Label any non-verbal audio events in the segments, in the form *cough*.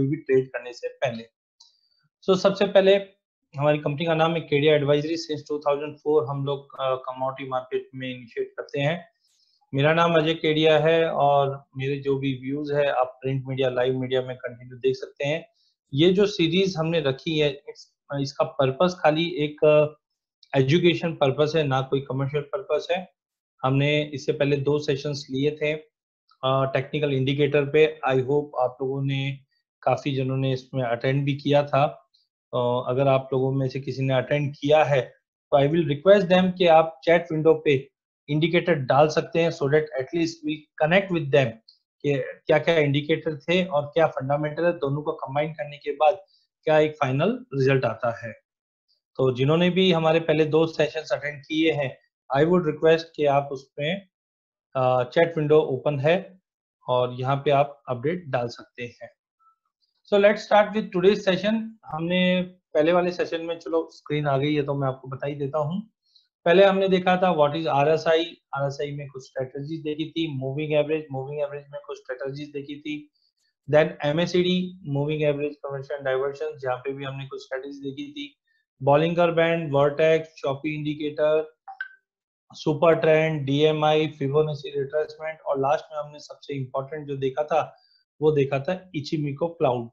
कोई भी ट्रेड करने से पहले। सो so, सबसे पहले हमारी कंपनी का नाम है केडिया एडवाइजरी सिंस 2004 हम लोग कमोडिटी मार्केट में इनिशिएट करते हैं। मेरा नाम अजय केडिया है और मेरे जो भी व्यूज़ है आप प्रिंट मीडिया लाइव मीडिया में कंटिन्यू देख सकते हैं। ये जो सीरीज़ हमने रखी है इस, इसका पर्पस खाली एक एजुकेशन पर्पस है ना कोई कमर्शियल पर्पस है। हमने इससे पहले दो सेशंस लिए थे टेक्निकल इंडिकेटर पे। आई होप आप लोगों ने काफ़ी जनों ने इसमें अटेंड भी किया था। तो अगर आप लोगों में से किसी ने अटेंड किया है तो आई विल रिक्वेस्ट देम कि आप चैट विंडो पे इंडिकेटर डाल सकते हैं so that at least we connect with them कि क्या क्या इंडिकेटर थे और क्या फंडामेंटल है, दोनों को कंबाइन करने के बाद क्या एक फाइनल रिज़ल्ट आता है। तो जिन्होंने भी हमारे पहले दो सेशन अटेंड किए हैं आई वुड रिक्वेस्ट कि आप उसमें चैट विंडो ओपन है और यहाँ पे आप अपडेट डाल सकते हैं। So let's start with today session हमने पहले वाले सेशन में, चलो स्क्रीन आ गई है तो मैं आपको बता ही देता हूँ। पहले हमने देखा था what is R S I R S I में कुछ स्ट्रेटजीज देखी थी मूविंग एवरेज मूविंग एवरेज में कुछ स्ट्रेटजीज देखी थी। Then MACD moving average conversion diversion जहाँ पे भी हमने कुछ स्ट्रेटजी देखी थी। Bollinger band vertex choppy indicator super trend DMI Fibonacci retracement और लास्ट में हमने सबसे इंपॉर्टेंट जो देखा था, वो देखा था इचिमिको क्लाउड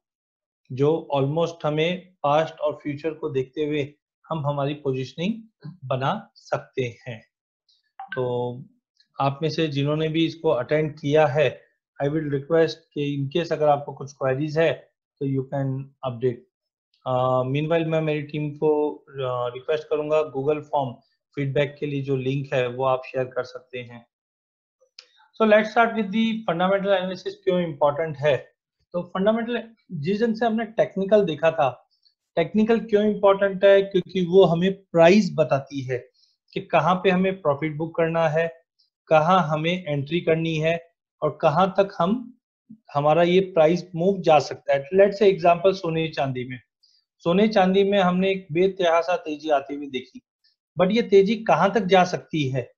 जो ऑलमोस्ट हमें पास्ट और फ्यूचर को देखते हुए हम हमारी पोजीशनिंग बना सकते हैं। तो आप में से जिन्होंने भी इसको अटेंड किया है आई विल रिक्वेस्ट कि इनकेस अगर आपको कुछ क्वेरीज है तो you can update meanwhile मैं मेरी टीम को रिक्वेस्ट uh, करूँगा गूगल फॉर्म फीडबैक के लिए जो लिंक है वो आप शेयर कर सकते हैं। So let's start with the fundamental analysis क्यों इंपॉर्टेंट है? तो फंडामेंटल जिस ढंग से हमने टेक्निकल देखा था टेक्निकल क्यों इम्पोर्टेंट है? क्योंकि वो हमें प्राइस बताती है कि कहाँ पे हमें प्रॉफिट बुक करना है, कहाँ हमें एंट्री करनी है और कहाँ तक हम, हमारा ये प्राइस मूव जा सकता है। लेट से एग्जांपल सोने चांदी में। सोने चांदी में हमने एक बेतहासा तेज़ी आती हुई देखी। बट ये तेज़ी कहाँ तक जा सकती है?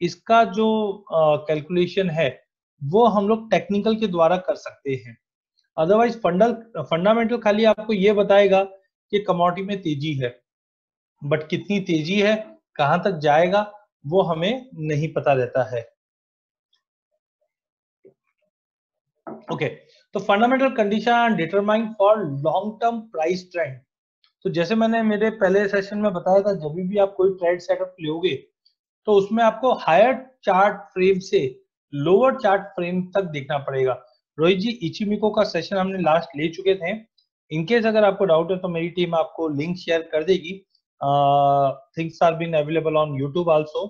इसका जो कैलकुलेशन है, वो हम लोग टेक्निकल के द्वारा कर सकते हैं। अदरवाइज़ फंडल फंडामेंटल खाली आपको ये बताएगा कि कमोडिटी में तेज़ी है। बट कितनी तेज़ी है कहाँ तक जाएगा वो हमें नहीं पता रहता है। ओके okay, तो fundamental condition determine for long term price trend तो जैसे मैंने मेरे पहले सेशन में बताया था जब भी आप कोई ट्रेड सेटअप लोगे तो उसमें आपको हायर चार्ट फ्रेम से लोअर चार्ट फ्रेम तक देखना पड़ेगा। रोहित जी, इचिमिको का सेशन हमने लास्ट ले चुके थे। इनकेस अगर आपको डाउट है तो मेरी टीम आपको लिंक शेयर कर देगी। Things are been available on YouTube also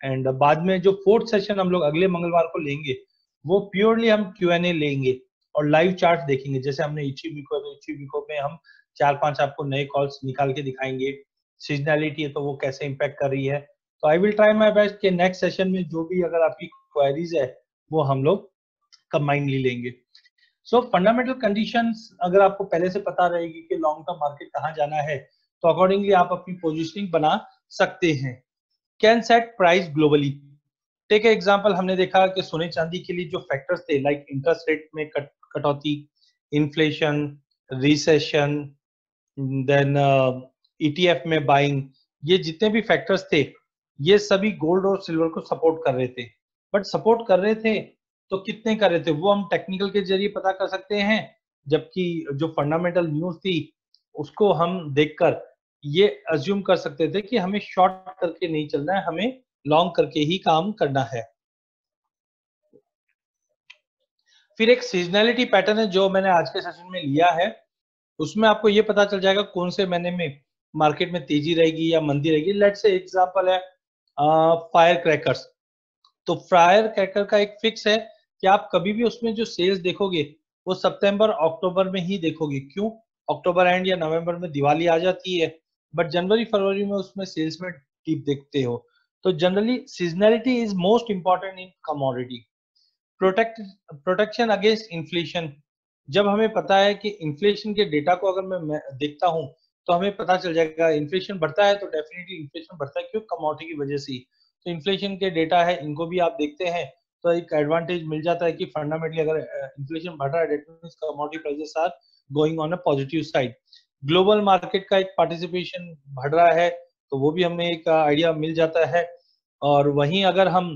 and बाद में जो फोर्थ सेशन हम लोग अगले मंगलवार को लेंगे, वो प्योरली हम क्यू एन ए लेंगे और लाइव चार्ट देखेंगे। जैसे हमने इचिमिको तो इचिमिको में हम चार पाँच आपको नए कॉल्स निकाल के दिखाएँगे। सीजनैलिटी है तो वो कैसे इम्पेक्ट कर रही है। तो I will try my best के नेक्स्ट सेशन में जो भी अगर आपकी क्वेरीज है, वो हम लोग कंबाइनली लेंगे। सो फंडामेंटल कंडीशंस अगर आपको पहले से पता रहेगी कि लॉन्ग टर्म मार्केट कहाँ जाना है तो अकॉर्डिंगली आप अपनी पोजिशनिंग बना सकते हैं। Can set price globally take example हमने देखा कि सोने चांदी के लिए जो फैक्टर्स थे लाइक इंटरेस्ट रेट में कट, कटौती इन्फ्लेशन रिसेशन देन ईटीएफ में बाइंग ये जितने भी फैक्टर्स थे, ये सभी गोल्ड और सिल्वर को सपोर्ट कर रहे थे। बट सपोर्ट कर रहे थे तो कितने कर रहे थे? वो हम टेक्निकल के ज़रिए पता कर सकते हैं, जबकि जो फंडामेंटल न्यूज़ थी, उसको हम देखकर ये अज्यूम कर सकते थे कि हमें शॉर्ट करके नहीं चलना है, हमें लॉन्ग करके ही काम करना है। फिर एक सीजनैलिटी पैटर्न है जो मैंने आज के सेशन में लिया है। उसमें आपको ये पता चल जाएगा कौन से महीने में मार्केट में तेज़ी रहेगी या मंदी रहेगी। लेट से एग्जांपल है फायर क्रैकर्स तो फायर क्रैकर का एक फिक्स है कि आप कभी भी उसमें जो सेल्स देखोगे, वो सितंबर, अक्टूबर में ही देखोगे? क्यों? अक्टूबर एंड या नवंबर में दिवाली आ जाती है बट जनवरी, फरवरी में उसमें सेल्स में टिप देखते हो। तो generally seasonality is most important in commodity protect protection against inflation जब हमें पता है कि इन्फ्लेशन के डेटा को अगर मैं देखता हूँ तो हमें पता चल जाएगा इन्फ्लेशन बढ़ता है तो डेफिनेटली इन्फ्लेशन बढ़ता है क्यों? कमोडिटी की वजह से तो इन्फ्लेशन के डेटा है, इनको भी आप देखते हैं। तो एक एडवांटेज मिल जाता है कि फंडामेंटली अगर इन्फ्लेशन बढ़ रहा है commodity prices are going on a positive side global market का एक पार्टिसिपेशन बढ़ रहा है तो वो भी हमें एक आइडिया मिल जाता है। और वहीं अगर हम,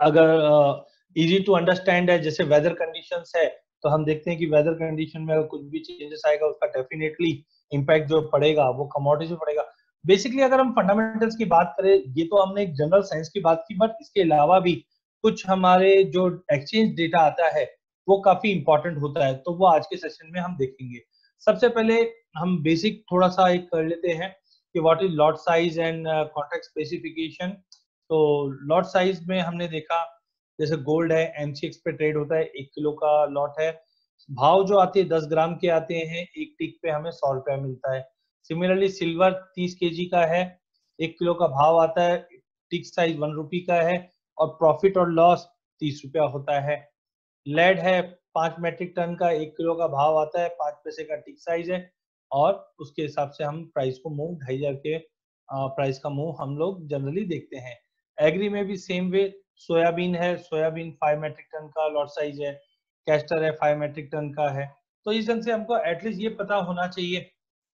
अगर इजी टू अंडरस्टैंड है, जैसे वेदर कंडीशंस है तो हम देखते हैं कि वेदर कंडीशन में अगर कुछ भी चेंजेस आएगा, उसका डेफिनेटली इम्पैक्ट जो पड़ेगा, वो कमोडिटी से पड़ेगा। बेसिकली अगर हम फंडामेंटल्स की बात करें, ये तो हमने एक जनरल साइंस की बात की बट इसके अलावा भी कुछ हमारे जो एक्सचेंज डेटा आता है, वो काफ़ी इंपॉर्टेंट होता है तो वो आज के सेशन में हम देखेंगे। सबसे पहले हम बेसिक थोड़ा सा एक कर लेते हैं कि what is lot size and contract specification तो लॉट साइज़ में हमने देखा, जैसे गोल्ड है एमसीएक्स पे ट्रेड होता है, एक किलो का लॉट है। भाव जो आते हैं, दस ग्राम के आते हैं, एक टिक पे हमें सौ रुपया मिलता है। सिमिलरली सिल्वर तीस के का है, एक किलो का भाव आता है टिक साइज़ वन रुपी का है। और प्रॉफिट और लॉस तीस रुपया होता है। लेड है, पाँच मेट्रिक टन का एक किलो का भाव आता है, पाँच पैसे का टिक साइज़ है और उसके हिसाब से हम प्राइस को मूव ढाई हज़ार के प्राइस का मूव हम लोग जनरली देखते हैं। एग्री में भी सेम वे सोयाबीन है, सोयाबीन फाइव मेट्रिक टन का लॉट साइज़ है कैस्टर है फाइव मेट्रिक टन का है। तो इस ढंग से हमको एटलीस्ट ये पता होना चाहिए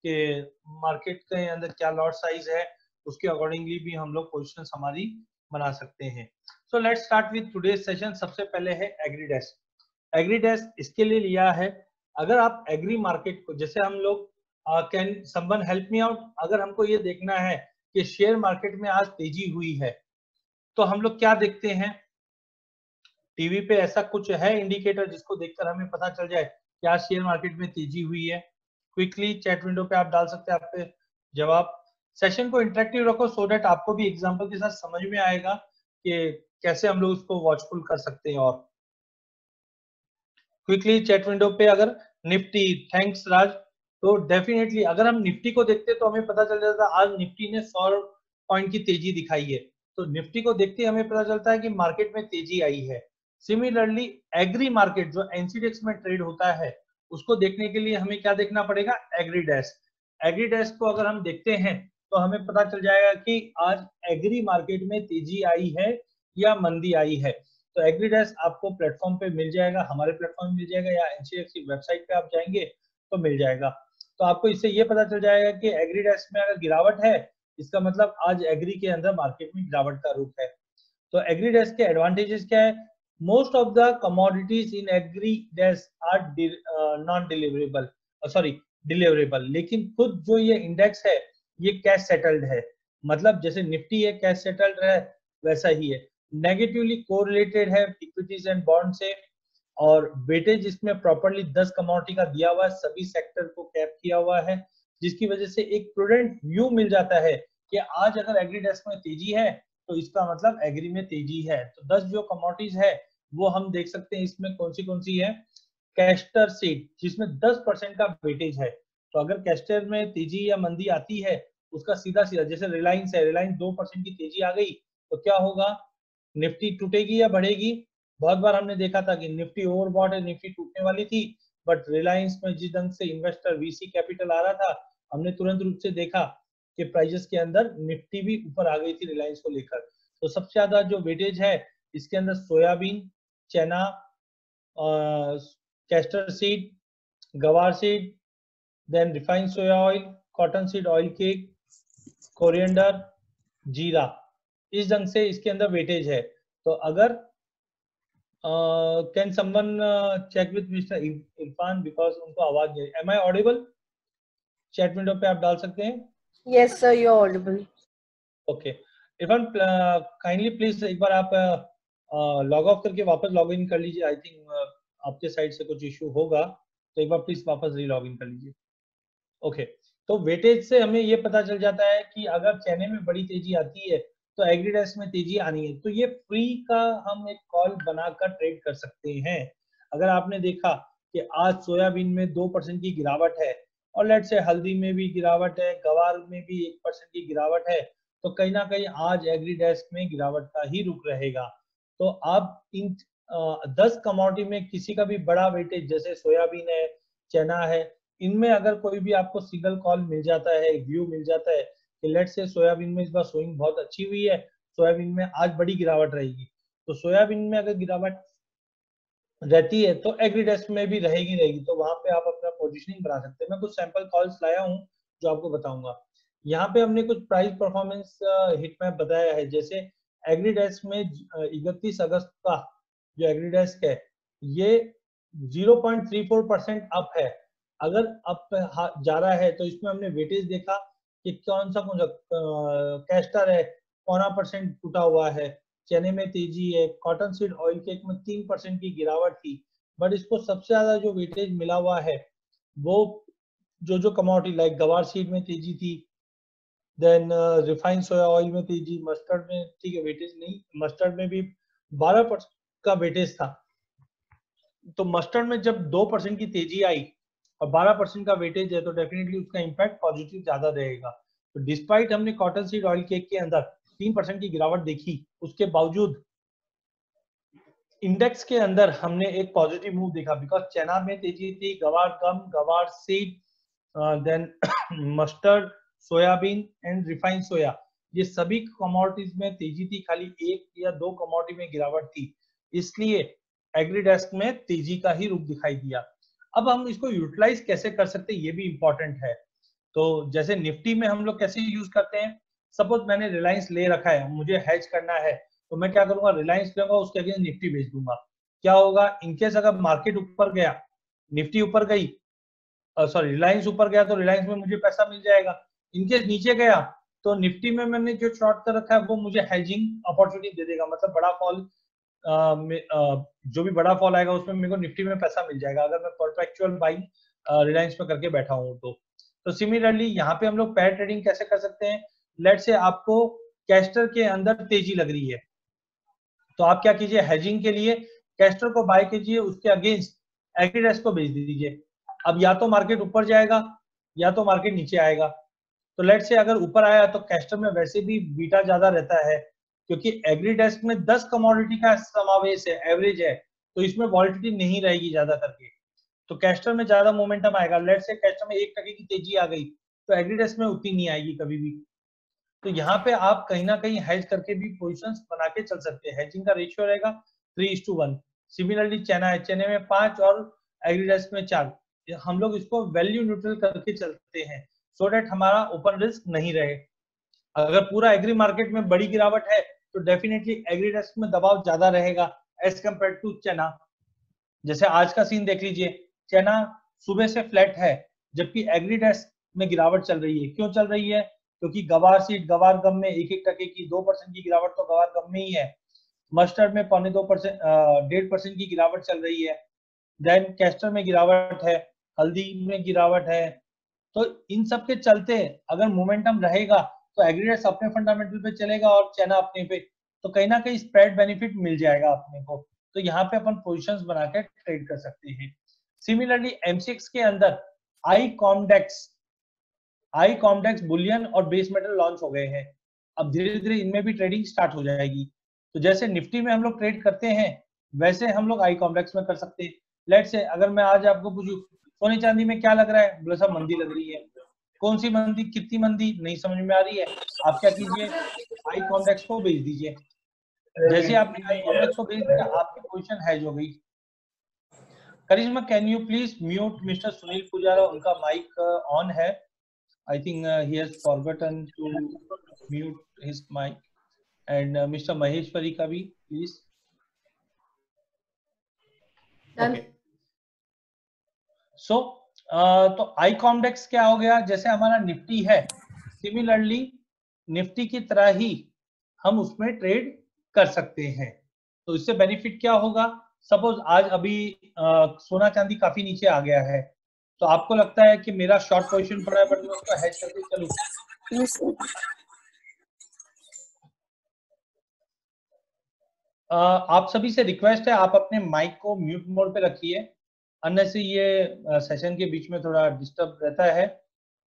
कि मार्केट के अंदर क्या लॉट साइज़ है, उसके अकॉर्डिंगली भी हम लोग पोजिशन हमारी बना सकते हैं। So let start with today session सबसे पहले है एग्रीडेस्क एग्रीडेस्क इसके लिए लिया है, अगर आप एग्री मार्केट को, जैसे हम लोग can someone help me out अगर हमको ये देखना है कि शेयर मार्केट में आज तेज़ी हुई है तो हम लोग क्या देखते हैं? टीवी पे ऐसा कुछ है इंडिकेटर जिसको देखकर हमें पता चल जाए कि आज शेयर मार्केट में तेज़ी हुई है? क्विकली चैट विंडो पे आप डाल सकते हैं आपके जवाब। सेशन को इंटरेक्टिव रखो सो डेट आपको भी एग्ज़ाम्पल के साथ समझ में आएगा कि कैसे हम लोग उसको वॉचफुल कर सकते हैं और क्विकली चैट विंडो पे अगर निफ्टी थैंक्स राज तो डेफिनेटली अगर हम निफ्टी को देखते तो हमें पता चल जाता आज निफ्टी ने सौ पॉइंट की तेज़ी दिखाई है। तो निफ्टी को देखते हमें पता चलता है कि मार्केट में तेज़ी आई है। सिमिलरली एग्री मार्केट जो एनसीडेक्स में ट्रेड होता है, उसको देखने के लिए हमें क्या देखना पड़ेगा? एग्री डेस्क एग्री डेस्क को अगर हम देखते हैं तो हमें पता चल जाएगा कि आज एग्री मार्केट में तेज़ी आई है या मंदी आई है। तो एग्री डेस्क आपको प्लेटफॉर्म पे मिल जाएगा, हमारे प्लेटफॉर्म मिल जाएगा या एनसीएफ की वेबसाइट पे आप जाएँगे तो मिल जाएगा। तो आपको इससे ये पता चल जाएगा कि एग्री डेस्क में अगर गिरावट है, इसका मतलब आज एग्री के अंदर मार्केट में गिरावट का रूप है। तो एग्री डेस्क के एडवांटेजेस क्या है? Most of the commodities in agri desk are non deliverable sorry deliverable लेकिन खुद जो ये इंडेक्स है ये कैश सेटल्ड है। मतलब जैसे निफ्टी है कैश सेटल्ड है, वैसा ही है। नेगेटिवली कोरिलेटेड है इक्विटीज एंड बॉन्ड से। और वेटेज इसमें प्रॉपरली 10 कमोडिटी का दिया हुआ है, सभी सेक्टर को कैप किया हुआ है, जिसकी वजह से एक प्रूडेंट व्यू मिल जाता है कि आज अगर एग्री डेस्क में तेज़ी है तो इसका मतलब एग्री में तेज़ी है। तो 10 जो कमोडिटीज है, वो हम देख सकते हैं इसमें कौन सी कौन सी है? कैस्टर सीड जिसमें 10 परसेंट का वेटेज है। तो अगर कैस्टर में तेज़ी या मंदी आती है, उसका सीधा सीधा जैसे रिलायंस है रिलायंस दो परसेंट की तेज़ी आ गई तो क्या होगा? निफ्टी टूटेगी या बढ़ेगी? बहुत बार हमने देखा था कि निफ्टी ओवरबॉट है, निफ्टी टूटने वाली थी बट रिलायंस में जिस ढंग से इन्वेस्टर वीसी कैपिटल आ रहा था, हमने तुरंत रूप से देखा कि प्राइजेस के अंदर निफ्टी भी ऊपर आ गई थी रिलायंस को लेकर। तो सबसे ज़्यादा जो वेटेज है, इसके अंदर soybean, chana castor seed guar seed refined soya oil cotton seed oil cake coriander jeera इस ढंग से इसके अंदर वेटेज है। तो अगर can someone check with mister Irfan because उनको आवाज़ नहीं am I audible chat window पे आप डाल सकते हैं? Yes sir you audible okay Irfan kindly please एक बार आप लॉग uh, ऑफ़ करके वापस लॉग इन कर लीजिए। आई थिंक uh, आपके साइड से कुछ इशू होगा। तो एक बार प्लीज़ वापस री लॉग इन कर लीजिए। ओके तो वेटेज से हमें ये पता चल जाता है कि अगर चने में बड़ी तेज़ी आती है तो एग्रीडेस में तेज़ी आनी है। तो ये फ्री का हम एक कॉल बनाकर ट्रेड कर सकते हैं। अगर आपने देखा कि आज सोयाबीन में दो परसेंट की गिरावट है, और लेट से हल्दी में भी गिरावट है, गवार में भी एक परसेंट की गिरावट है तो कहीं ना कहीं आज एग्री डेस्क में गिरावट का ही रुक रहेगा। तो आप इन दस कमोडिटी में किसी का भी बड़ा वेटेज जैसे सोयाबीन है, चना है इनमें अगर कोई भी आपको सिंगल कॉल मिल जाता है व्यू मिल जाता है कि लेट से सोयाबीन में इस बार सोइंग बहुत अच्छी हुई है, सोयाबीन में आज बड़ी गिरावट रहेगी। तो सोयाबीन में अगर गिरावट रहती है तो एग्रीडेस्क में भी रहेगी रहेगी। तो वहाँ पे आप अपना पोजिशनिंग बना सकते हैं। मैं कुछ सैंपल कॉल्स लाया हूँ, जो आपको बताऊँगा। यहाँ पे हमने कुछ प्राइस परफॉर्मेंस हिट मैप बताया है। जैसे एग्रीडेस्क में इकतीस अगस्त का जो एग्रीडेस्क है, ये 0.34 परसेंट अप है। अगर अप जा रहा है तो इसमें हमने वेटेज देखा कि कौन सा कौन सा कैस्टर है, पौना परसेंट टूटा हुआ है, चने में तेज़ी है कॉटन सीड ऑयल केक में तीन परसेंट की गिरावट थी बट इसको सबसे ज़्यादा जो वेटेज मिला हुआ है, वो जो जो कमोडिटी लाइक गवार सीड में तेज़ी थी देन रिफाइंड सोया ऑयल में तेज़ी मस्टर्ड में, ठीक है, वेटेज नहीं मस्टर्ड में भी 12 परसेंट का वेटेज था। तो मस्टर्ड में जब दो परसेंट की तेज़ी आई और 12 परसेंट का वेटेज है तो डेफिनेटली उसका इम्पैक्ट पॉजिटिव ज़्यादा रहेगा। तो डिस्पाइट हमने कॉटन सीड ऑयल केक के अंदर तीन परसेंट की गिरावट देखी, उसके बावजूद इंडेक्स के अंदर हमने एक पॉजिटिव मूव देखा बिकॉज़ चना में तेज़ी थी, guar gum guar seed then mustard soybean and refined soya, ये सभी कमोडिटीज में तेज़ी थी, खाली एक या दो कमोडिटी में गिरावट थी। इसलिए एग्रीडेस्क में तेज़ी का ही रूप दिखाई दिया। अब हम इसको यूटिलाइज कैसे कर सकते हैं? ये भी इंपॉर्टेंट है। तो जैसे निफ्टी में हम लोग कैसे यूज़ करते हैं? सपोज़ मैंने रिलायंस ले रखा है, मुझे हैज़ करना है तो मैं क्या करूँगा? रिलायंस लूँगा उसके अगेंस्ट निफ्टी बेच दूँगा। क्या होगा? इनकेस अगर मार्केट ऊपर गया, निफ्टी ऊपर गई सॉरी रिलायंस ऊपर गया तो रिलायंस में मुझे पैसा मिल जाएगा। इनकेस नीचे गया तो निफ्टी में मैंने जो शॉर्ट कर रखा है, वो मुझे हेजिंग अपॉर्चुनिटी दे देगा। मतलब बड़ा फॉल जो भी बड़ा फॉल आएगा उसमें मेरे को निफ्टी में पैसा मिल जाएगा। अगर मैं परफेक्चुअल बाइंग रिलायंस में करके बैठा हूँ तो। तो सिमिलरली यहाँ पे हम लोग पैर ट्रेडिंग कैसे कर सकते हैं? लेट से आपको कैस्टर के अंदर तेज़ी लग रही है। तो आप क्या कीजिए? हेजिंग के लिए कैस्टर को बाय कीजिए, उसके अगेंस्ट एग्रीडेस को बेच दीजिए। अब या तो मार्केट ऊपर जाएगा, या तो मार्केट नीचे आएगा। तो लेट से अगर ऊपर आया तो कैस्टर में वैसे भी बीटा ज़्यादा रहता है। क्योंकि एग्रीडेस्क में 10 कमोडिटी का समावेश है एवरेज है तो इसमें वॉलिटिटी नहीं रहेगी ज़्यादा करके। तो कैस्टर में ज़्यादा मोमेंटम आएगा। लेट से कैस्टर में एक टके की तेज़ी आ गई तो एग्रीडेस्क में उतनी नहीं आएगी कभी भी। तो यहाँ पे आप कहीं ना कहीं हेज करके भी पोजिशन बना के चल सकते हैं। हेजिंग का रेशियो रहेगा three is two one similarly चेना है चेने में पाँच और एग्रीडेस्क में चार। हम लोग इसको वैल्यू न्यूट्रल करके चलते हैं सो so डेट हमारा ओपन रिस्क नहीं रहे। अगर पूरा एग्री मार्केट में बड़ी गिरावट है तो डेफिनेटली एग्रीडेस्क में दबाव ज़्यादा रहेगा एज कंपेयर टू चना। जैसे आज का सीन देख लीजिए, चना सुबह से फ्लैट है, जबकि एग्रीडेस्क में गिरावट चल रही है। क्यों चल रही है? क्योंकि गवार सीट गवार गम में एक एक टके की दो परसेंट की गिरावट तो गवार गम में ही है। मस्टर्ड में पौने दो परसेंट डेढ़ परसेंट की गिरावट चल रही है। देन कैस्टर में गिरावट है, हल्दी में गिरावट है। तो इन सब के चलते अगर मोमेंटम रहेगा तो एग्रीडेट्स अपने फंडामेंटल पे चलेगा और चैना अपने पे तो कहीं ना कहीं स्प्रेड बेनिफिट मिल जाएगा अपने को। तो यहाँ पे अपन पोजिशंस बना के ट्रेड कर सकते हैं। सिमिलरली एमसीएक्स के अंदर i Comdex i Comdex bullion और बेस मेटल लॉन्च हो गए हैं। अब धीरे धीरे इनमें भी ट्रेडिंग स्टार्ट हो जाएगी। तो जैसे निफ्टी में हम लोग ट्रेड करते हैं, वैसे हम लोग आई कॉम्प्लेक्स में कर सकते हैं। लेट से अगर मैं आज आपको पूछू, सोने चांदी में क्या लग रहा है? बोले सब मंदी लग रही है। कौन सी मंदी कितनी मंदी नहीं समझ में आ रही है आप क्या कीजिए आई कॉम्प्लेक्स को भेज दीजिए जैसे आपने आई कॉम्प्लेक्स को भेज दिया आपकी पोजिशन हैज़ हो गई Karishma can you please mute mister Sunil Pujara उनका माइक ऑन uh, है I think uh, he has forgotten to mute his mic. And uh, Mr. Maheshwari Kavi, please. तो आई कॉम्डेक्स क्या हो गया? जैसे हमारा निफ्टी है सिमिलरली निफ्टी की तरह ही हम उसमें ट्रेड कर सकते हैं। तो इससे बेनिफिट क्या होगा? सपोज़ आज अभी आ, सोना चांदी काफ़ी नीचे आ गया है तो आपको लगता है कि मेरा शॉर्ट पोजीशन पड़ा है बट मैं उसका करके चलूँ? आप सभी से रिक्वेस्ट है आप अपने माइक को म्यूट मोड पे रखिए। अन्य से ये सेशन के बीच में थोड़ा डिस्टर्ब रहता है।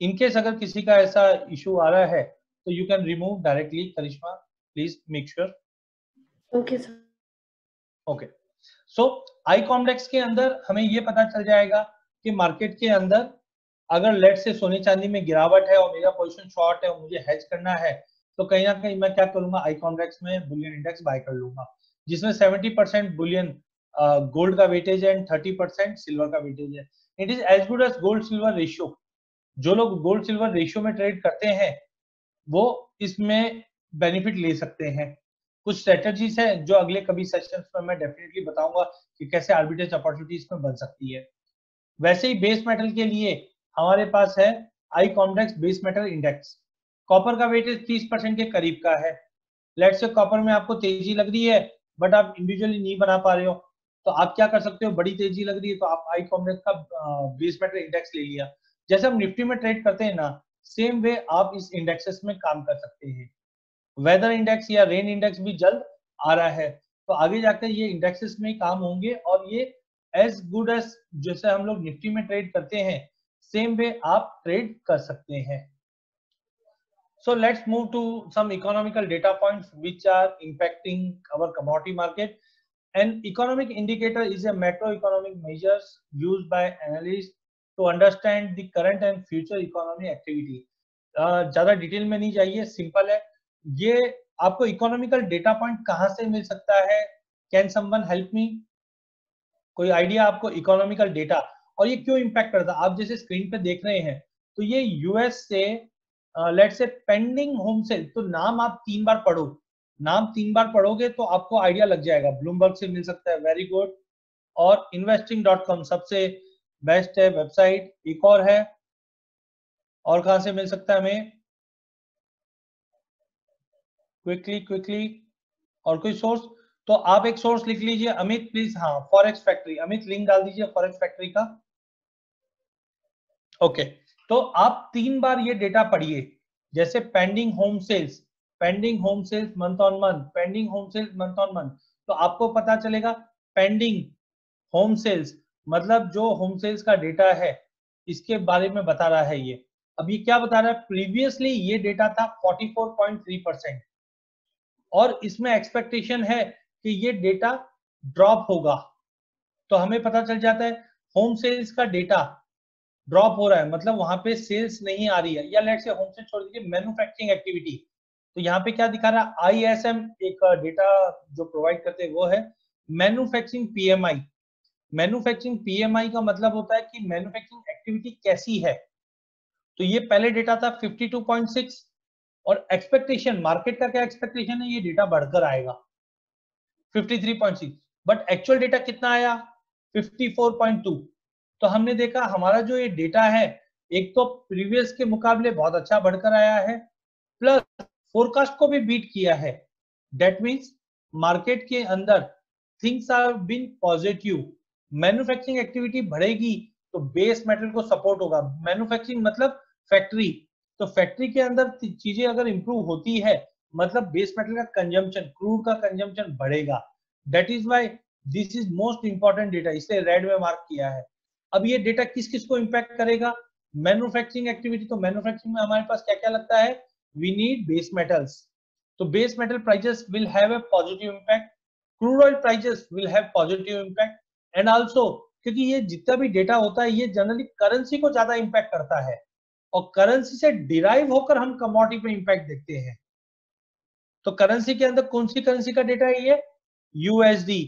इनकेस अगर किसी का ऐसा इशू आ रहा है तो you can remove directly Karishma please make sure okay sir okay so i complex के अंदर हमें ये पता चल जाएगा कि मार्केट के अंदर अगर लेट से सोने चांदी में गिरावट है और मेरा पोजीशन शॉर्ट है और मुझे हेज करना है तो कहीं ना कहीं मैं क्या करूँगा? आई कॉन्ट्रैक्ट में बुलियन इंडेक्स बाय कर लूँगा। जिसमें 70 परसेंट बुलियन गोल्ड का weightage and thirty percent silver का वेटेज है. It is as good as gold silver ratio जो लोग गोल्ड सिल्वर रेशियो में ट्रेड करते हैं, वो इसमें बेनिफिट ले सकते हैं। कुछ स्ट्रेटजीज है जो अगले कभी सेशंस में मैं डेफिनेटली बताऊँगा कि कैसे आर्बिट्रेज अपॉर्चुनिटीज़ में बन सकती है। वैसे ही बेस मेटल के लिए हमारे पास है i complex base metal index copper का वेटेज 30 परसेंट के करीब का है। लेट से कॉपर में आपको तेज़ी लग रही है बट आप इंडिविजुअली नहीं बना पा रहे हो। तो आप क्या कर सकते हो? बड़ी तेज़ी लग रही है तो आप आई कॉम्प्लेक्स का बेस मेटल इंडेक्स ले लिया। जैसे हम निफ्टी में ट्रेड करते हैं ना सेम वे आप इस इंडेक्सेस में काम कर सकते हैं। वेदर इंडेक्स या रेन इंडेक्स भी जल्द आ रहा है। तो आगे जाकर ये इंडेक्सेस में काम होंगे और ये एज गुड एज जैसे हम लोग निफ्टी में ट्रेड करते हैं सेम वे आप ट्रेड कर सकते हैं। So let's move to some economical data points which are impacting our commodity market an economic indicator is a macroeconomic measures used by analysts to understand the current and future economy activity. uh, ज़्यादा detail में नहीं जाइए simple है। ये आपको economical data point कहाँ से मिल सकता है? कैन समवन हेल्प मी कोई आइडिया आपको इकोनॉमिकल डेटा और ये क्यों इम्पैक्ट करता? है आप जैसे स्क्रीन पे देख रहे हैं तो ये यूएस से लेट से पेंडिंग होम सेल तो नाम आप तीन बार पढ़ो। नाम तीन बार पढ़ोगे तो आपको आइडिया लग जाएगा। ब्लूमबर्ग से मिल सकता है वेरी गुड और इन्वेस्टिंग डॉट कॉम सबसे बेस्ट है वेबसाइट एक और है। और कहा से मिल सकता है हमें? क्विकली क्विकली और कोई सोर्स तो आप एक सोर्स लिख लीजिए अमित प्लीज़ हाँ फॉरेक्स फैक्ट्री अमित लिंक डाल दीजिए फॉरेक्स फैक्ट्री का। ओके okay, तो आप तीन बार ये डेटा पढ़िए जैसे pending home sales pending home sales month on month pending home sales month on month तो आपको पता चलेगा पेंडिंग होम सेल्स मतलब जो होम सेल्स का डेटा है, इसके बारे में बता रहा है ये। अब ये क्या बता रहा है? प्रीवियसली ये डेटा था 44.3 परसेंट और इसमें एक्सपेक्टेशन है कि ये डेटा ड्रॉप होगा। तो हमें पता चल जाता है होम सेल्स का डेटा ड्रॉप हो रहा है। मतलब वहाँ पे सेल्स नहीं आ रही है। या लेट से होम सेल छोड़ दीजिए मैन्युफैक्चरिंग एक्टिविटी तो यहाँ पे क्या दिखा रहा है? आईएसएम एक डेटा जो प्रोवाइड करते हैं, वो है मैन्युफैक्चरिंग पीएमआई मैन्युफैक्चरिंग पीएमआई का मतलब होता है कि मैन्युफैक्चरिंग एक्टिविटी कैसी है? तो ये पहले डेटा था 52.6 और एक्सपेक्टेशन मार्केट का क्या एक्सपेक्टेशन है? ये डेटा बढ़कर आएगा। 53.6 बट एक्चुअल डेटा कितना आया? 54.2 तो हमने देखा हमारा जो ये डेटा है, एक तो प्रीवियस के मुकाबले बहुत अच्छा बढ़कर आया है प्लस फोरकास्ट को भी बीट किया है। डेट मीन्स मार्केट के अंदर things are been positive manufacturing activity बढ़ेगी तो बेस मेटल को सपोर्ट होगा। मैन्युफैक्चरिंग मतलब फैक्ट्री तो फैक्ट्री के अंदर चीज़ें अगर इंप्रूव होती है मतलब बेस मेटल का कंजम्पशन क्रूड का कंजम्पशन बढ़ेगा। That is why this is most important data इसे रेड में मार्क किया है। अब ये डेटा किस किस को इम्पैक्ट करेगा? मैन्युफैक्चरिंग एक्टिविटी तो मैन्युफैक्चरिंग में हमारे पास क्या क्या लगता है? वी नीड बेस मेटल्स तो base metal prices will have a positive impact crude oil prices will have positive impact and also क्योंकि ये जितना भी डेटा होता है, ये जनरली करेंसी को ज़्यादा इम्पैक्ट करता है। और करेंसी से डिराइव होकर हम कमोडिटी पे इंपैक्ट देखते हैं। तो करेंसी के अंदर कौन सी करेंसी का डेटा है ये? यूएसडी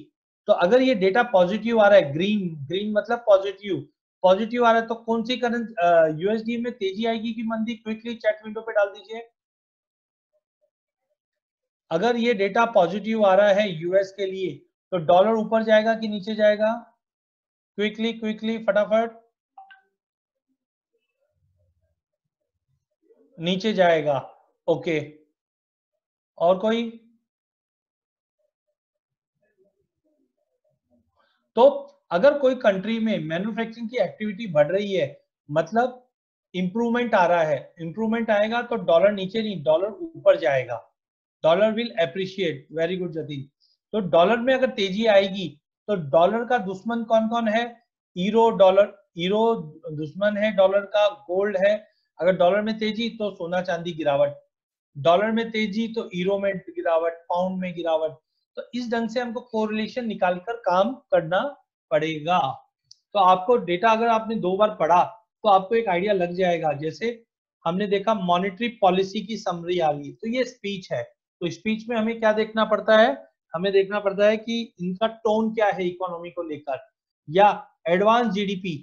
तो अगर ये डेटा पॉजिटिव आ रहा है ग्रीन ग्रीन मतलब पॉजिटिव पॉजिटिव आ रहा है तो कौन सी करेंसी यूएसडी में तेज़ी आएगी कि मंदी? क्विकली चैट विंडो पे डाल दीजिए। अगर ये डेटा पॉजिटिव आ रहा है यूएस के लिए तो डॉलर ऊपर जाएगा कि नीचे जाएगा? क्विकली क्विकली फटाफट। नीचे जाएगा। ओके और कोई? तो अगर कोई कंट्री में मैन्युफैक्चरिंग की एक्टिविटी बढ़ रही है मतलब इंप्रूवमेंट आ रहा है इंप्रूवमेंट आएगा तो डॉलर नीचे नहीं डॉलर ऊपर जाएगा। Dollar will appreciate very good Jatin तो डॉलर में अगर तेज़ी आएगी तो डॉलर का दुश्मन कौन कौन है? ईरो डॉलर ईरो दुश्मन है डॉलर का गोल्ड है। अगर डॉलर में तेज़ी तो सोना चांदी गिरावट। डॉलर में तेज़ी तो ईरो में गिरावट पाउंड में गिरावट। तो इस ढंग से हमको कोरिलेशन निकालकर काम करना पड़ेगा। तो आपको डेटा अगर आपने दो बार पढ़ा तो आपको एक आइडिया लग जाएगा। जैसे हमने देखा मॉनेटरी पॉलिसी की समरी आ गई तो ये स्पीच है। तो स्पीच में हमें क्या देखना पड़ता है? हमें देखना पड़ता है कि इनका टोन क्या है इकोनॉमी को लेकर, या advance GDP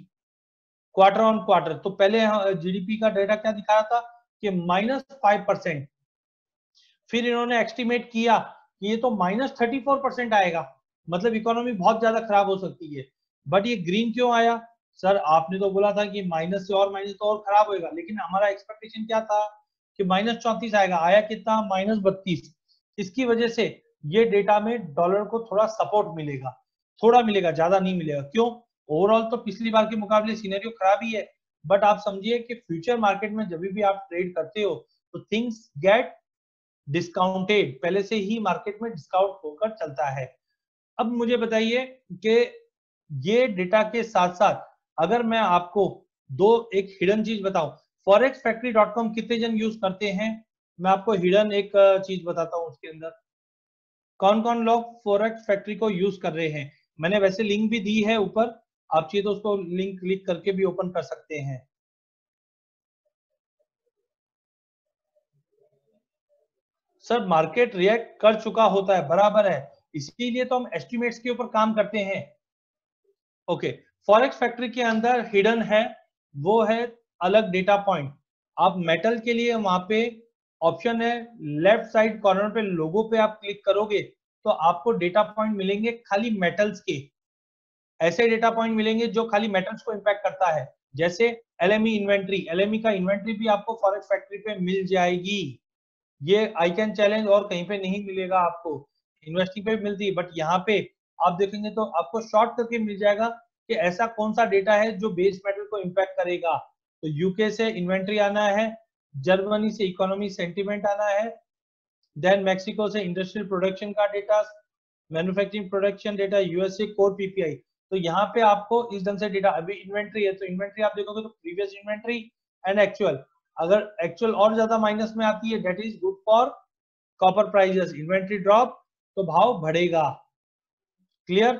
quarter on quarter तो पहले जीडीपी का डेटा क्या दिखाया था? कि माइनस फाइव परसेंट फिर इन्होंने एस्टिमेट किया कि ये तो माइनस थर्टी फोर परसेंट आएगा। मतलब इकोनॉमी बहुत ज़्यादा खराब हो सकती है। बट ये ग्रीन क्यों आया? सर आपने तो बोला था कि माइनस से और माइनस तो और खराब होएगा, लेकिन हमारा एक्सपेक्टेशन क्या था कि माइनस चौंतीस आएगा, आया कितना? माइनस बत्तीस। इसकी वजह से ये डेटा में डॉलर को थोड़ा सपोर्ट मिलेगा, थोड़ा मिलेगा, ज़्यादा नहीं मिलेगा। क्यों? ओवरऑल तो पिछली बार के मुकाबले सीनरियो खराब ही है। बट आप समझिए कि फ्यूचर मार्केट में जब भी आप ट्रेड करते हो तो थिंग्स गेट डिस्काउंटेड पहले से ही मार्केट में डिस्काउंट होकर चलता है। अब मुझे बताइए कि ये डेटा के साथ साथ अगर मैं आपको दो, एक हिडन चीज़ बताऊँ फॉरेक्स फैक्ट्री डॉट कॉम कितने जन यूज़ करते हैं? मैं आपको हिडन एक चीज़ बताता हूँ उसके अंदर। कौन कौन लोग फॉरेक्स फैक्ट्री को यूज़ कर रहे हैं? मैंने वैसे लिंक भी दी है ऊपर, आप चाहिए तो उसको लिंक क्लिक करके भी ओपन कर सकते हैं। सर मार्केट रिएक्ट कर चुका होता है, बराबर है। इसीलिए तो हम एस्टिमेट्स के ऊपर काम करते हैं। ओके फॉरेक्स फैक्ट्री के अंदर हिडन है, वो है अलग डेटा पॉइंट आप मेटल के लिए वहाँ पे ऑप्शन है लेफ़्ट साइड कॉर्नर पे लोगो पे आप क्लिक करोगे तो आपको डेटा पॉइंट मिलेंगे खाली मेटल्स के। ऐसे डेटा पॉइंट मिलेंगे जो खाली मेटल्स को इम्पैक्ट करता है। जैसे एलएमई इन्वेंट्री एलएमई का इन्वेंट्री भी आपको फॉरेक्स फैक्ट्री पे मिल जाएगी। ये आई कैन चैलेंज और कहीं पे नहीं मिलेगा आपको। इन्वेस्टिंग पे मिलती है बट यहाँ पे आप देखेंगे तो आपको शॉर्ट करके मिल जाएगा कि ऐसा कौन सा डेटा है जो बेस मेटल को इम्पैक्ट करेगा। तो यूके से इन्वेंट्री आना है जर्मनी से इकोनॉमी सेंटिमेंट आना है देन मैक्सिको से इंडस्ट्रियल प्रोडक्शन का data manufacturing production data USA core PPI तो यहाँ पे आपको इस ढंग से डेटा अभी इन्वेंट्री है तो इन्वेंट्री आप देखोगे तो प्रीवियस इन्वेंट्री एंड एक्चुअल अगर एक्चुअल और ज़्यादा माइनस में आती है that is good for copper prices inventory drop तो भाव बढ़ेगा। क्लियर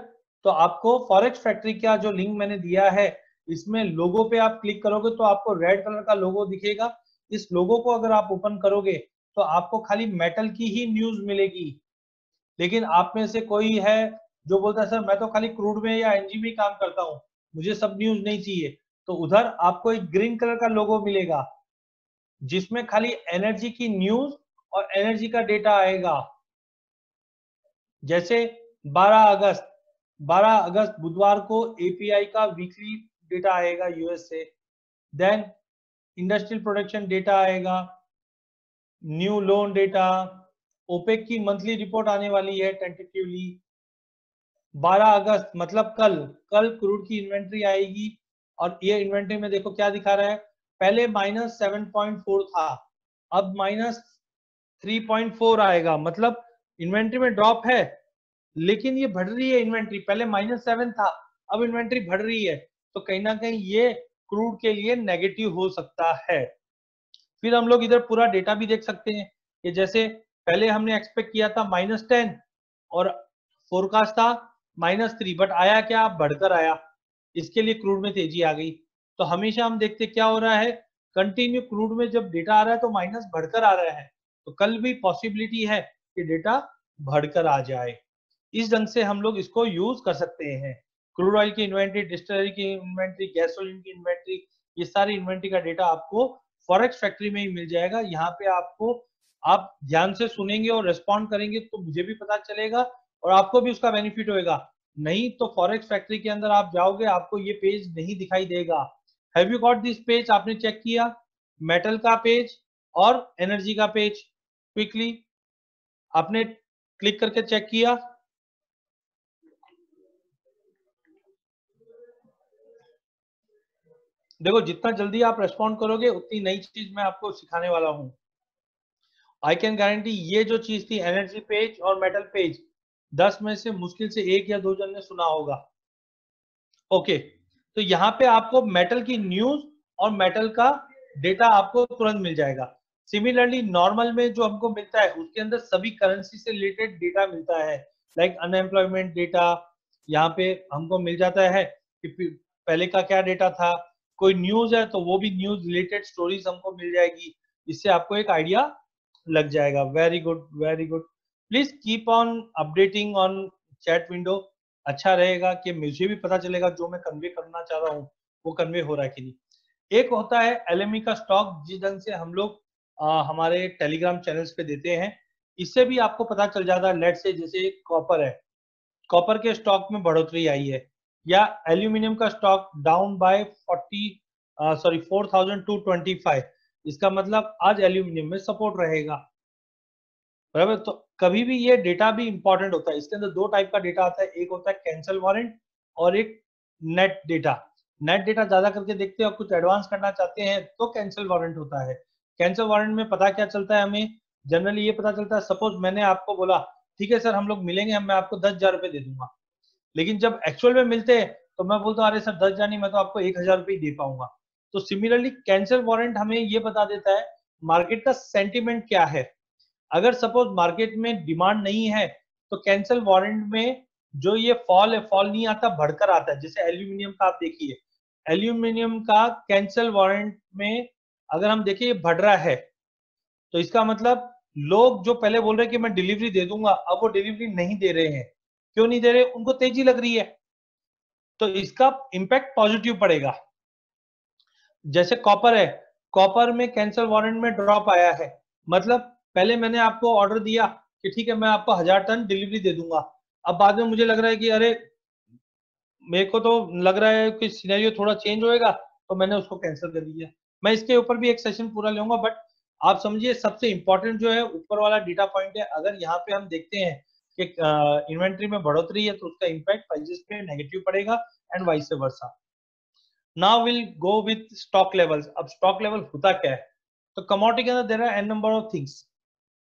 तो आपको फॉरेक्स फैक्ट्री का जो लिंक मैंने दिया है, इसमें लोगो पे आप क्लिक करोगे तो आपको रेड कलर का लोगो दिखेगा। इस लोगो को अगर आप ओपन करोगे तो आपको खाली मेटल की ही न्यूज़ मिलेगी। लेकिन आप में से कोई है जो बोलता है, सर, मैं तो खाली क्रूड में या एनजी में काम करता हूँ, मुझे सब न्यूज़ नहीं चाहिए। तो उधर आपको एक ग्रीन कलर का लोगो मिलेगा, जिसमें खाली एनर्जी की न्यूज़ और एनर्जी का डेटा आएगा। जैसे 12 अगस्त 12 अगस्त बुधवार को एपीआई का वीकली डेटा आएगा यूएस से देन इंडस्ट्रियल प्रोडक्शन डेटा आएगा न्यू लोन डेटा ओपेक की मंथली रिपोर्ट आने वाली है टेंटेटिवली 12 अगस्त मतलब कल कल क्रूड की इन्वेंट्री आएगी और ये इन्वेंट्री में देखो क्या दिखा रहा है? पहले माइनस सेवन पॉइंट फोर था, अब माइनस थ्री पॉइंट फोर आएगा मतलब इन्वेंट्री में ड्रॉप है, लेकिन ये बढ़ रही है इन्वेंट्री। पहले माइनस सेवन था, अब इन्वेंट्री बढ़ रही है तो कहीं ना कहीं ये क्रूड के लिए नेगेटिव हो सकता है। फिर हम लोग इधर पूरा डेटा भी देख सकते हैं कि जैसे पहले हमने एक्सपेक्ट किया था माइनस टेन और फोरकास्ट था माइनस थ्री बट आया क्या? बढ़कर आया। इसके लिए क्रूड में तेज़ी आ गई। तो हमेशा हम देखते क्या हो रहा है। कंटिन्यू क्रूड में जब डेटा आ रहा है तो माइनस बढ़कर आ रहा है। तो कल भी पॉसिबिलिटी है कि डेटा भरकर आ जाए। इस ढंग से हम लोग इसको यूज़ कर सकते हैं। क्रूड ऑयल की इन्वेंट्री, डिस्टलरी की इन्वेंट्री, गैसोलिन की इन्वेंट्री, ये सारी इन्वेंट्री का डेटा आपको फॉरेक्स फैक्ट्री में ही मिल जाएगा। यहाँ पे आपको, आप ध्यान से सुनेंगे और रेस्पॉन्ड करेंगे तो मुझे भी पता चलेगा और आपको भी उसका बेनिफिट होगा नहीं तो फॉरेक्स फैक्ट्री के अंदर आप जाओगे, आपको ये पेज नहीं दिखाई देगा। Have you got this page आपने चेक किया। मेटल का पेज और एनर्जी का पेज। क्विकली आपने क्लिक करके चेक किया? देखो, जितना जल्दी आप रेस्पॉन्ड करोगे, उतनी नई चीज़ मैं आपको सिखाने वाला हूँ। आई कैन गारंटी ये जो चीज़ थी एनर्जी पेज और मेटल पेज दस में से मुश्किल से एक या दो जन ने सुना होगा। ओके तो यहाँ पे आपको मेटल की न्यूज़ और मेटल का डेटा आपको तुरंत मिल जाएगा। सिमिलरली नॉर्मल में जो हमको मिलता है, उसके अंदर सभी करेंसी से रिलेटेड डेटा मिलता है। लाइक अनएम्प्लॉयमेंट डेटा यहाँ पे हमको मिल जाता है कि पहले का क्या डेटा था? कोई न्यूज़ है तो वो भी न्यूज़ रिलेटेड स्टोरीज हमको मिल जाएगी। इससे आपको एक आइडिया लग जाएगा। Very good very good please keep on updating on chat window अच्छा रहेगा कि मुझे भी पता चलेगा जो मैं कन्वे करना चाह रहा हूँ, वो कन्वे हो रहा है कि नहीं। एक होता है एलएमई का स्टॉक जिस ढंग से हम लोग हमारे टेलीग्राम चैनल्स पे देते हैं। इससे भी आपको पता चल जाता है लेट से जैसे कॉपर है। कॉपर के स्टॉक में बढ़ोतरी आई है। या एल्यूमिनियम का स्टॉक डाउन बाय 40 सॉरी 4225 इसका मतलब आज एल्यूमिनियम में सपोर्ट रहेगा। बराबर? तो कभी भी ये डेटा भी इंपॉर्टेंट होता है। इसके अंदर दो टाइप का डेटा आता है। एक होता है कैंसल वारंट और एक नेट डेटा नेट डेटा ज़्यादा करके देखते हैं और कुछ एडवांस करना चाहते हैं तो कैंसिल वारंट होता है। कैंसिल वारंट में पता क्या चलता है हमें? जनरली ये पता चलता है सपोज़ मैंने आपको बोला, ठीक है सर, हम लोग मिलेंगे, मैं आपको दस हज़ार रुपए दे दूँगा। लेकिन जब एक्चुअल में मिलते हैं तो मैं बोलता हूँ, अरे सर, दस हज़ार नहीं, मैं तो आपको एक हज़ार रुपये दे पाऊँगा। तो सिमिलरली कैंसिल वारंट हमें ये बता देता है मार्केट का सेंटिमेंट क्या है? अगर सपोज़ मार्केट में डिमांड नहीं है तो कैंसिल वारंट में जो ये फॉल है फॉल नहीं आता, बढ़कर आता है। जैसे एल्यूमिनियम का आप देखिए एल्यूमिनियम का कैंसिल वारंट में अगर हम देखिए बढ़ रहा है तो इसका मतलब लोग जो पहले बोल रहे कि मैं डिलीवरी दे दूँगा, अब वो डिलीवरी नहीं दे रहे हैं। क्यों नहीं दे रहे? उनको तेज़ी लग रही है। तो इसका इम्पैक्ट पॉजिटिव पड़ेगा। जैसे कॉपर है कॉपर में कैंसर वारंट में ड्रॉप आया है। मतलब पहले मैंने आपको ऑर्डर दिया कि ठीक है, मैं आपको हज़ार टन डिलीवरी दे दूँगा। अब बाद में मुझे लग रहा है कि अरे, मेरे को तो लग रहा है कि सिनेरियो थोड़ा चेंज होएगा तो मैंने उसको कैंसिल कर दिया। मैं इसके ऊपर भी एक सेशन पूरा लूँगा बट आप समझिए सबसे इंपॉर्टेंट जो है, ऊपर वाला डेटा पॉइंट है। अगर यहाँ पे हम देखते हैं कि इन्वेंट्री में बढ़ोतरी है तो उसका इम्पैक्ट प्राइजेस पे नेगेटिव पड़ेगा and vice versa now will go with stock levels अब स्टॉक लेवल होता क्या है? तो कमोडिटी के अंदर there are an number of things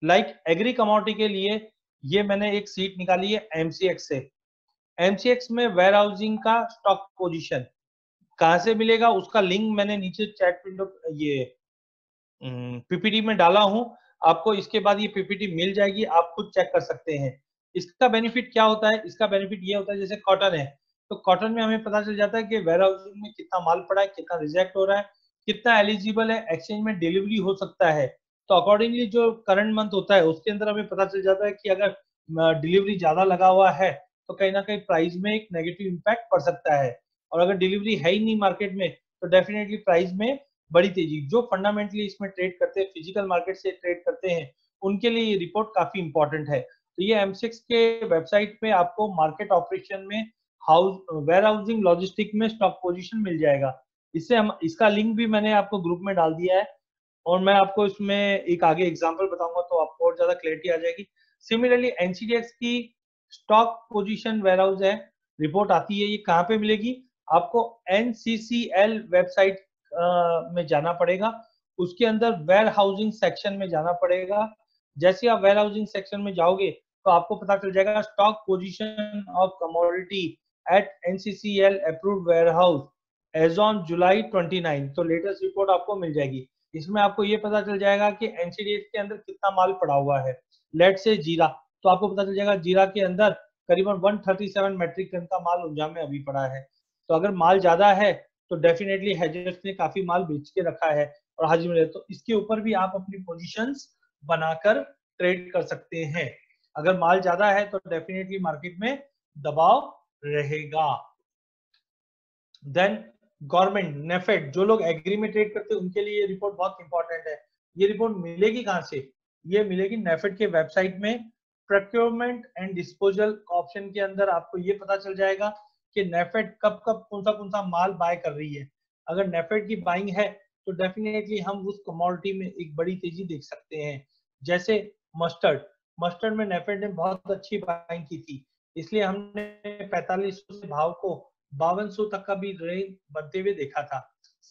like agri commodity के लिए ये मैंने एक सीट निकाली है एमसीएक्स से। एमसीएक्स में वेयर हाउसिंग का स्टॉक पोजीशन कहाँ से मिलेगा, उसका लिंक मैंने नीचे चैट विंडो, ये पीपीटी में डाला हूँ। आपको इसके बाद ये पीपीटी मिल जाएगी, आप खुद चेक कर सकते हैं। इसका बेनिफिट क्या होता है? इसका बेनिफिट ये होता है, जैसे कॉटन है तो कॉटन में हमें पता चल जाता है कि वेयर हाउसिंग में कितना माल पड़ा है, कितना रिजेक्ट हो रहा है, कितना एलिजिबल है एक्सचेंज में डिलीवरी हो सकता है। तो अकॉर्डिंगली जो करंट मंथ होता है, उसके अंदर हमें पता चल जाता है कि अगर डिलीवरी ज़्यादा लगा हुआ है तो कहीं ना कहीं प्राइस में एक नेगेटिव इम्पैक्ट पड़ सकता है। और अगर डिलीवरी है ही नहीं मार्केट में तो डेफिनेटली प्राइस में बड़ी तेज़ी। जो फंडामेंटली इसमें ट्रेड करते हैं फ़िज़िकल मार्केट से ट्रेड करते हैं, उनके लिए ये रिपोर्ट काफ़ी इंपॉर्टेंट है। तो ये एमसिक्स के वेबसाइट पे आपको मार्केट ऑपरेशन में हाउस वेयर हाउसिंग लॉजिस्टिक में स्टॉक पोजीशन मिल जाएगा। इससे हम, इसका लिंक भी मैंने आपको ग्रुप में डाल दिया है और मैं आपको इसमें एक आगे एग्ज़ाम्पल बताऊँगा तो आपको और ज़्यादा क्लैरिटी आ जाएगी। सिमिलरली एनसीडीएक्स की स्टॉक पोजिशन वेयर हाउस है रिपोर्ट आती है, ये कहाँ पे मिलेगी? आपको एनसीसीएल वेबसाइट में जाना पड़ेगा। उसके अंदर वेयर हाउसिंग सेक्शन में जाना पड़ेगा। जैसे आप वेयर हाउसिंग सेक्शन में जाओगे तो आपको पता चल जाएगा stock position of commodity at NCCL approved warehouse as on July 29 तो लेटेस्ट रिपोर्ट आपको मिल जाएगी। इसमें आपको ये पता चल जाएगा कि एनसीडीएस के अंदर कितना माल पड़ा हुआ है। लेट से जीरा। तो आपको पता चल जाएगा जीरा के अंदर करीबन 137 मेट्रिक टन का माल उंजाम में अभी पड़ा है। तो अगर माल ज़्यादा है तो डेफिनेटली हेजर्स ने काफ़ी माल बेच के रखा है और हाजिर में तो इसके ऊपर भी आप अपनी पोजिशन बनाकर ट्रेड कर सकते हैं। अगर माल ज़्यादा है तो डेफिनेटली मार्केट में दबाव रहेगा। देन गवर्नमेंट नेफेड जो लोग एग्री में ट्रेड करते हैं, उनके लिए ये रिपोर्ट बहुत इंपॉर्टेंट है। ये रिपोर्ट मिलेगी कहाँ से? ये मिलेगी नेफेड के वेबसाइट में। प्रोक्योरमेंट एंड डिस्पोजल ऑप्शन के अंदर आपको ये पता चल जाएगा कि नेफेड कब कब कौन सा कौन सा माल बाय कर रही है। अगर नेफेड की बाइंग है तो डेफिनेटली हम उस कमोडिटी में एक बड़ी तेज़ी देख सकते हैं। जैसे मस्टर्ड मस्टर्ड में नेफेड ने बहुत अच्छी बाइंग की थी। इसलिए हमने पैतालीस सौ भाव को बावन तक का भी रेंज बनते हुए देखा था।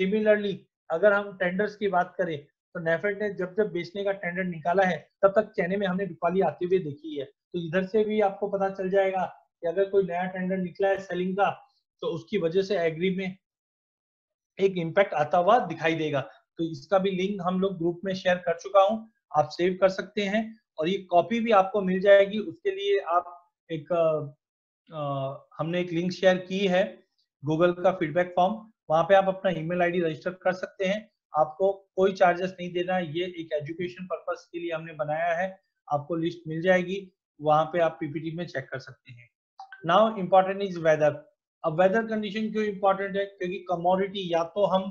सिमिलरली अगर हम टेंडर्स की बात करें तो नेफेड ने जब जब बेचने का टेंडर निकाला है, तब तक चेने में हमने बिकवाली आते हुए देखी है। तो इधर से भी आपको पता चल जाएगा कि अगर कोई नया टेंडर निकला है सेलिंग का तो उसकी वजह से एग्री में एक इम्पैक्ट आता हुआ दिखाई देगा। तो इसका भी लिंक हम लोग ग्रुप में शेयर कर चुका हूँ। आप सेव कर सकते हैं और ये कॉपी भी आपको मिल जाएगी। उसके लिए आप एक आ, हमने एक लिंक शेयर की है गूगल का फीडबैक फॉर्म वहाँ पे आप अपना ईमेल आईडी रजिस्टर कर सकते हैं। आपको कोई चार्जेस नहीं देना। ये एक एजुकेशन पर्पज के लिए हमने बनाया है। आपको लिस्ट मिल जाएगी। वहाँ पे आप पीपीटी में चेक कर सकते हैं। नाउ इम्पोर्टेंट इज़ वेदर अब वेदर कंडीशन क्यों इम्पोर्टेंट है? क्योंकि कमोडिटी या तो हम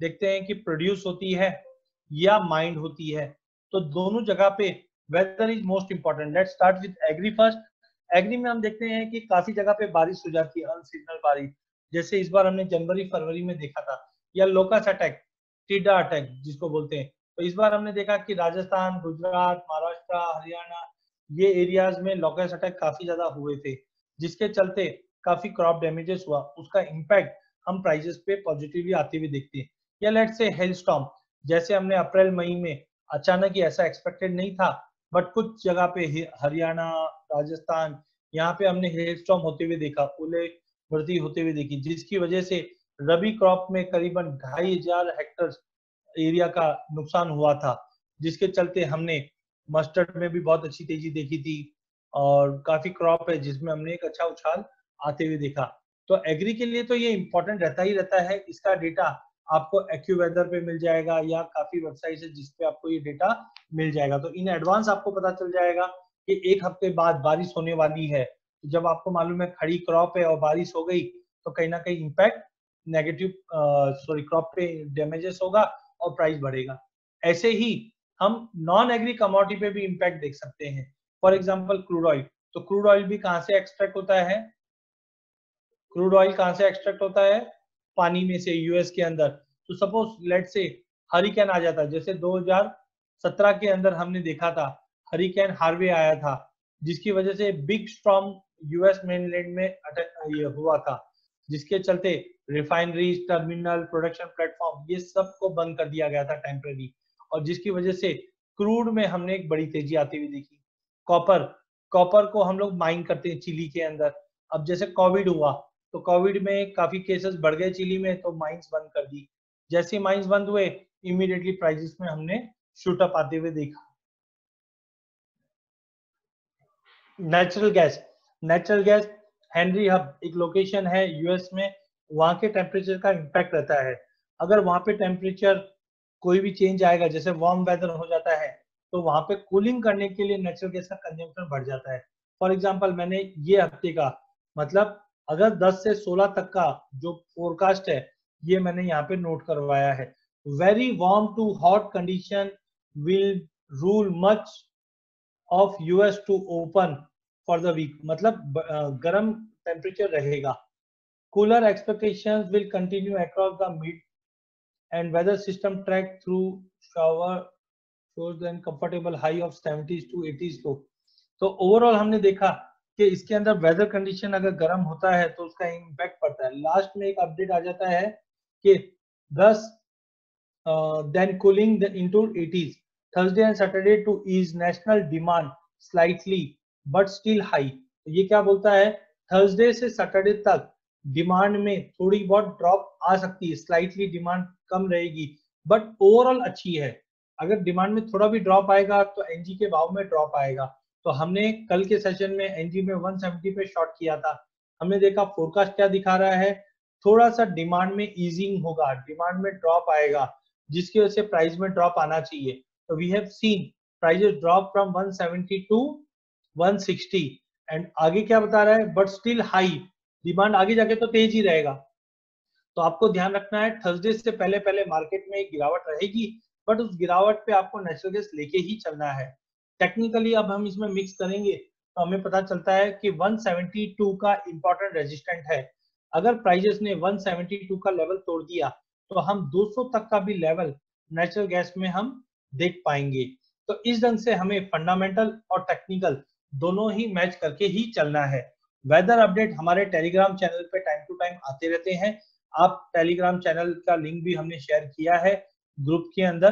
देखते हैं कि प्रोड्यूस होती है या माइंड होती है। तो दोनों जगह पे weather is most important let start with agri first agri में हम देखते हैं कि काफ़ी जगह पे बारिश हो जाती है अनसीजनल बारिश। जैसे इस बार हमने जनवरी, फरवरी में देखा था, या लोकस अटैक टिडा अटैक जिसको बोलते हैं। तो इस बार हमने देखा कि राजस्थान, गुजरात, महाराष्ट्र, हरियाणा, ये एरियाज़ में लोकस अटैक काफ़ी ज़्यादा हुए थे। जिसके चलते काफ़ी क्रॉप डैमेजेस हुआ। उसका इम्पैक्ट हम प्राइजेस पे पॉजिटिवली आते हुए देखते हैं। या लेट से हेल स्टॉम जैसे हमने अप्रैल, मई में अचानक ही ऐसा एक्सपेक्टेड नहीं था बट कुछ जगह पे हरियाणा, राजस्थान, यहाँ पे हमने हेल स्टॉम होते हुए देखा, ओले वृद्धि होते हुए देखी, जिसकी वजह से रबी क्रॉप में करीबन ढाई हज़ार हेक्टर एरिया का नुकसान हुआ था, जिसके चलते हमने मस्टर्ड में भी बहुत अच्छी तेज़ी देखी थी और काफ़ी क्रॉप है जिसमें हमने एक अच्छा उछाल आते हुए देखा। तो एग्री के लिए तो ये इम्पोर्टेंट रहता ही रहता है। इसका डेटा आपको एक्यू वेदर पे मिल जाएगा या काफ़ी वेबसाइट है जिसपे आपको ये डेटा मिल जाएगा। तो इन एडवांस आपको पता चल जाएगा कि एक हफ़्ते बाद बारिश होने वाली है। तो जब आपको मालूम है खड़ी क्रॉप है और बारिश हो गई तो कहीं ना कहीं इम्पैक्ट नेगेटिव सॉरी क्रॉप पे डैमेजेस होगा और प्राइस बढ़ेगा। ऐसे ही हम नॉन एग्री कमोडिटी पे भी इम्पैक्ट देख सकते हैं। फॉर एग्ज़ाम्पल क्रूड ऑयल तो क्रूड ऑयल भी कहाँ से एक्सट्रैक्ट होता है? क्रूड ऑयल कहाँ से एक्सट्रैक्ट होता है? पानी में से, यूएस के अंदर। तो सपोज़ लेट से हरिकेन आ जाता जैसे 2017 के अंदर हमने देखा था, हरिकेन हार्वे आया था, जिसकी वजह से बिग स्ट्रॉम यूएस मेनलैंड में ये हुआ था, जिसके चलते रिफाइनरीज टर्मिनल प्रोडक्शन प्लेटफॉर्म ये सबको बंद कर दिया गया था टेम्पररी और जिसकी वजह से क्रूड में हमने एक बड़ी तेज़ी आती हुई देखी। कॉपर कॉपर को हम लोग माइन करते हैं चिली के अंदर। अब जैसे कोविड हुआ तो कोविड में काफ़ी केसेस बढ़ गए चिली में तो माइंस बंद कर दी। जैसे माइंस बंद हुए इमीडिएटली प्राइजेस में हमने शूटअप आते हुए देखा। Natural gas natural gas Henry Hub एक लोकेशन है यूएस में, वहाँ के टेम्परेचर का इम्पैक्ट रहता है। अगर वहाँ पे टेम्परेचर कोई भी चेंज आएगा, जैसे वार्म वेदर हो जाता है तो वहाँ पे कूलिंग करने के लिए नेचुरल गैस का कंजम्पशन बढ़ जाता है। फॉर एग्ज़ाम्पल मैंने ये हफ़्ते का मतलब अगर 10 से 16 तक का जो फोरकास्ट है, ये मैंने यहाँ पे नोट करवाया है। Very warm to hot condition will rule much of US to open for the week मतलब गर्म टेम्परेचर रहेगा। Cooler expectations will continue across the mid and weather system track through shower shows then comfortable high of 70s to 80s low. तो overall हमने देखा कि इसके अंदर weather condition अगर गर्म होता है तो उसका इम्पैक्ट पड़ता है। लास्ट में एक अपडेट आ जाता है कि this then cooling into eighties Thursday and Saturday to ease national demand slightly but still high ये क्या बोलता है? थर्सडे से सैटरडे तक डिमांड में थोड़ी बहुत ड्रॉप आ सकती है। स्लाइटली डिमांड कम रहेगी बट ओवरऑल अच्छी है। अगर डिमांड में थोड़ा भी ड्रॉप आएगा तो एनजी के भाव में ड्रॉप आएगा। तो हमने कल के सेशन में एनजी में 170 पे शॉर्ट किया था। हमने देखा फोरकास्ट क्या दिखा रहा है? थोड़ा सा डिमांड में ईजिंग होगा डिमांड में ड्रॉप आएगा, जिसकी वजह से प्राइस में ड्रॉप आना चाहिए। तो we have seen prices drop from 170 to 160 and आगे क्या बता रहा है? बट स्टिल हाई डिमांड आगे जाके तो तेज ही रहेगा। तो आपको ध्यान रखना है थर्सडे से पहले पहले मार्केट में एक गिरावट रहेगी। बट उस गिरावट पे आपको नेचुरल गैस लेके ही चलना है। टेक्निकली अब हम इसमें मिक्स करेंगे तो हमें पता चलता है कि 172 का इंपॉर्टेंट रेजिस्टेंट है। अगर प्राइजेस ने 172 का लेवल तोड़ दिया तो हम 200 तक का भी लेवल नेचुरल गैस में हम देख पाएँगे। तो इस ढंग से हमें फंडामेंटल और टेक्निकल दोनों ही मैच करके ही चलना है। वेदर अपडेट हमारे टेलीग्राम चैनल पे टाइम टू टाइम आते रहते हैं। आप टेलीग्राम चैनल का लिंक भी हमने शेयर किया है। ग्रुप के अंदर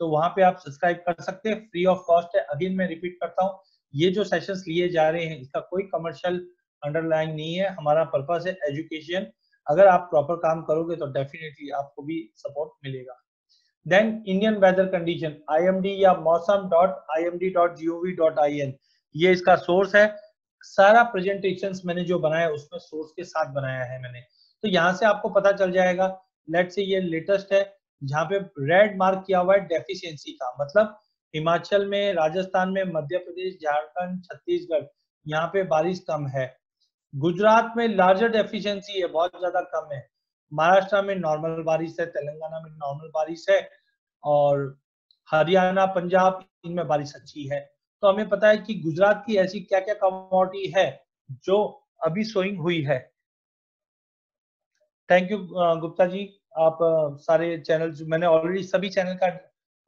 तो वहाँ पे आप सब्सक्राइब कर सकते हैं। फ्री ऑफ़ कॉस्ट है। अगेन मैं रिपीट करता हूँ। ये जो सेशंस लिए जा रहे हैं, इसका कोई कमर्शियल अंडरलाइन नहीं है। हमारा पर्पस है एजुकेशन अगर आप प्रॉपर काम करोगे तो डेफिनेटली आपको भी सपोर्ट मिलेगा। Then Indian weather condition IMD या Mausam dot I M D dot G O V dot I N ये इसका सोर्स है। सारा प्रेजेंटेशन मैंने जो बनाया, उसमें सोर्स के साथ बनाया है मैंने। तो यहाँ से आपको पता चल जाएगा। लेट से ये लेटेस्ट है। जहाँ पे रेड मार्क किया हुआ है डेफिशिएंसी का। मतलब हिमाचल में, राजस्थान में, मध्य प्रदेश, झारखंड, छत्तीसगढ़, यहाँ पे बारिश कम है। गुजरात में लार्जर डेफिशिएंसी है, बहुत ज़्यादा कम है। महाराष्ट्र में नॉर्मल बारिश है, तेलंगाना में नॉर्मल बारिश है, और हरियाणा, पंजाब, इनमें बारिश अच्छी है। तो हमें पता है कि गुजरात की ऐसी क्या क्या कमोडिटी है जो अभी सोइंग हुई है। Thank you Gupta ji. आप सारे चैनल मैंने ऑलरेडी सभी चैनल का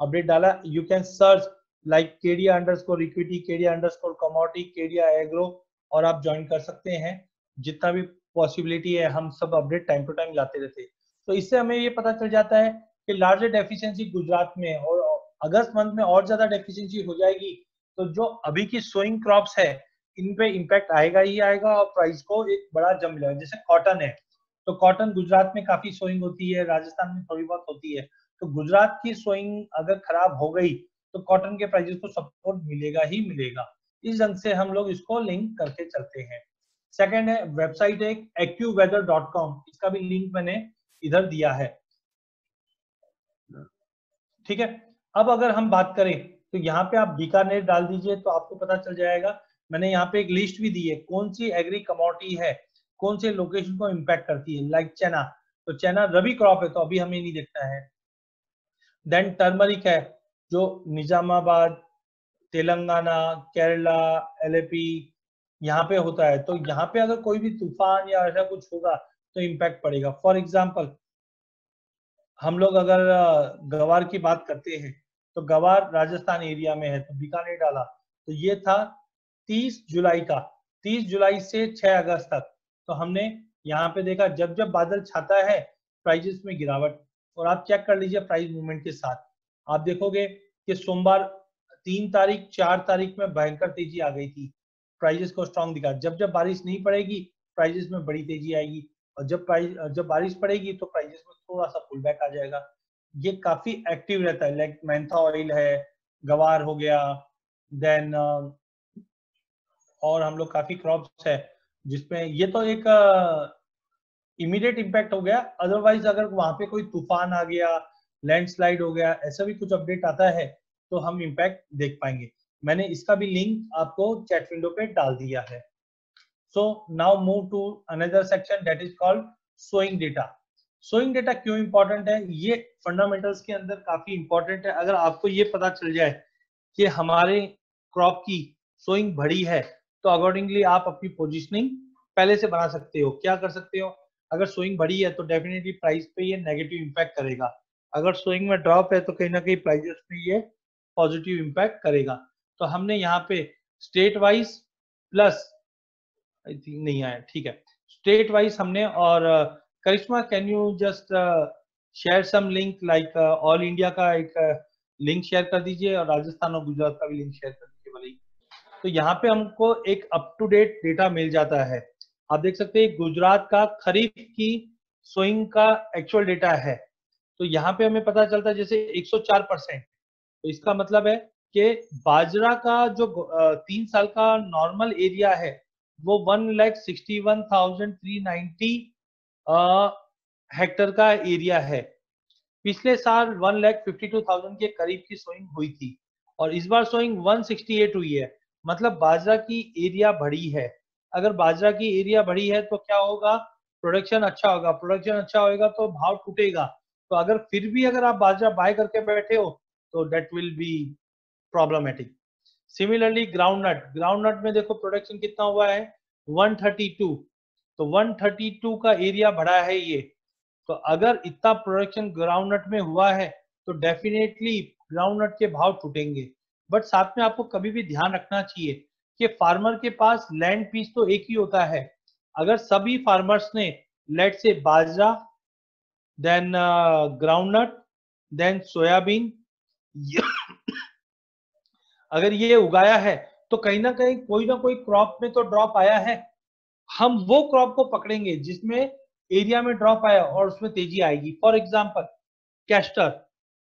अपडेट डाला। You can search like Kedia underscore equity Kedia underscore commodity Kedia agro और आप ज्वाइन कर सकते हैं। जितना भी पॉसिबिलिटी है, हम सब अपडेट टाइम टू टाइम लाते रहते हैं। तो इससे हमें ये पता चल जाता है कि लार्जर डेफिशिएंसी गुजरात में और अगस्त मंथ में और ज़्यादा डेफिशिएंसी हो जाएगी। तो जो अभी की सोइंग क्रॉप्स है, इन पे इम्पैक्ट आएगा ही आएगा और प्राइस को एक बड़ा जम मिलेगा जैसे कॉटन है तो कॉटन गुजरात में काफ़ी सोइंग होती है, राजस्थान में थोड़ी बहुत होती है। तो गुजरात की सोइंग अगर खराब हो गई तो कॉटन के प्राइजेस को सपोर्ट मिलेगा ही मिलेगा। इस ढंग से हम लोग इसको लिंक करके चलते हैं। सेकेंड है वेबसाइट है एक्यूवेदर इसका भी लिंक मैंने इधर दिया है। ठीक है? अब अगर हम बात करें तो यहाँ पे आप बीकानेर डाल दीजिए तो आपको पता चल जाएगा। मैंने यहाँ पे एक लिस्ट भी दी है, कौन सी एग्री कमोडिटी है? कौन से लोकेशन को इम्पैक्ट करती है? लाइक चना तो चना रबी क्रॉप है तो अभी हमें नहीं देखना है। देन टर्मरिक है, जो निजामाबाद, तेलंगाना, केरला एलएपी यहाँ पे होता है। तो यहाँ पे अगर कोई भी तूफ़ान या ऐसा कुछ होगा तो इम्पैक्ट पड़ेगा। फॉर एग्ज़ाम्पल हम लोग अगर गवार की बात करते हैं तो गवार राजस्थान एरिया में है तो बीकानेर डाला। तो ये था 30 जुलाई का। 30 जुलाई से 6 अगस्त तक। तो हमने यहाँ पे देखा, जब जब बादल छाता है प्राइजेस में गिरावट। और आप चेक कर लीजिए प्राइस मूवमेंट के साथ। आप देखोगे कि सोमवार तीन तारीख, चार तारीख में भयंकर तेज़ी आ गई थी। प्राइजेस को स्ट्रॉन्ग दिखा। जब जब बारिश नहीं पड़ेगी प्राइजेस में बड़ी तेज़ी आएगी। और जब प्राइस जब बारिश पड़ेगी तो प्राइजेस में थोड़ा सा पुल बैक आ जाएगा। ये काफ़ी एक्टिव रहता है। लाइक मैंथा ऑयल है, गवार हो गया देन और हम लोग काफ़ी क्रॉप्स है। जिसमें ये तो एक इमीडिएट इम्पैक्ट हो गया। अदरवाइज़ अगर वहाँ पे कोई तूफ़ान आ गया लैंडस्लाइड हो गया, ऐसा भी कुछ अपडेट आता है तो हम इम्पैक्ट देख पाएँगे। मैंने इसका भी लिंक आपको चैट विंडो पे डाल दिया है। So now move to another section that is called sowing data sowing data क्यों इंपॉर्टेंट है? ये फंडामेंटल्स के अंदर काफ़ी इंपॉर्टेंट है। अगर आपको ये पता चल जाए कि हमारे क्रॉप की सोइंग बढ़ी है तो अकॉर्डिंगली आप अपनी पोजिशनिंग पहले से बना सकते हो। क्या कर सकते हो? अगर सोइंग बड़ी है तो डेफिनेटली प्राइस पे ये नेगेटिव इम्पैक्ट करेगा। अगर सोइंग में ड्रॉप है तो कहीं ना कहीं प्राइजेस पे ये पॉजिटिव इम्पैक्ट करेगा। तो हमने यहाँ पे state wise plus I think नहीं आया ठीक है। स्टेट वाइज हमने और Karishma can you just share some link like all India का एक लिंक uh, शेयर कर दीजिए और राजस्थान और गुजरात का भी लिंक शेयर कर दीजिए भले तो यहाँ पे हमको एक अप टू डेट डेटा मिल जाता है। आप देख सकते हैं, गुजरात का खरीफ की सोइंग का एक्चुअल डेटा है। तो यहाँ पे हमें पता चलता है, जैसे 104 परसेंट। तो इसका मतलब है कि बाजरा का जो तीन साल का नॉर्मल एरिया है, वो one lakh sixty one thousand three ninety hectare का एरिया है। पिछले साल one lakh fifty two thousand के करीब की सोइंग हुई थी और इस बार सोइंग 168 हुई है। मतलब बाजरा की एरिया बढ़ी है। अगर बाजरा की एरिया बढ़ी है तो क्या होगा? प्रोडक्शन अच्छा होगा। प्रोडक्शन अच्छा होगा तो भाव टूटेगा। तो अगर फिर भी अगर आप बाजरा बाय करके बैठे हो तो that will be problematic similarly groundnut groundnut में देखो प्रोडक्शन कितना हुआ है? 132 तो 132 का एरिया बढ़ा है ये। तो अगर इतना प्रोडक्शन ग्राउंड नट में हुआ है तो डेफिनेटली ग्राउंड नट के भाव टूटेंगे। बट साथ में आपको कभी भी ध्यान रखना चाहिए कि फार्मर के पास लैंड पीस तो एक ही होता है। अगर सभी फार्मर्स ने लेट से बाजरा देन ग्राउंडनट देन सोयाबीन, अगर ये उगाया है तो कहीं ना कहीं कोई ना कोई क्रॉप में तो ड्रॉप आया है। हम वो क्रॉप को पकड़ेंगे जिसमें एरिया में ड्रॉप आया और उसमें तेज़ी आएगी। फॉर एग्ज़ाम्पल कैस्टर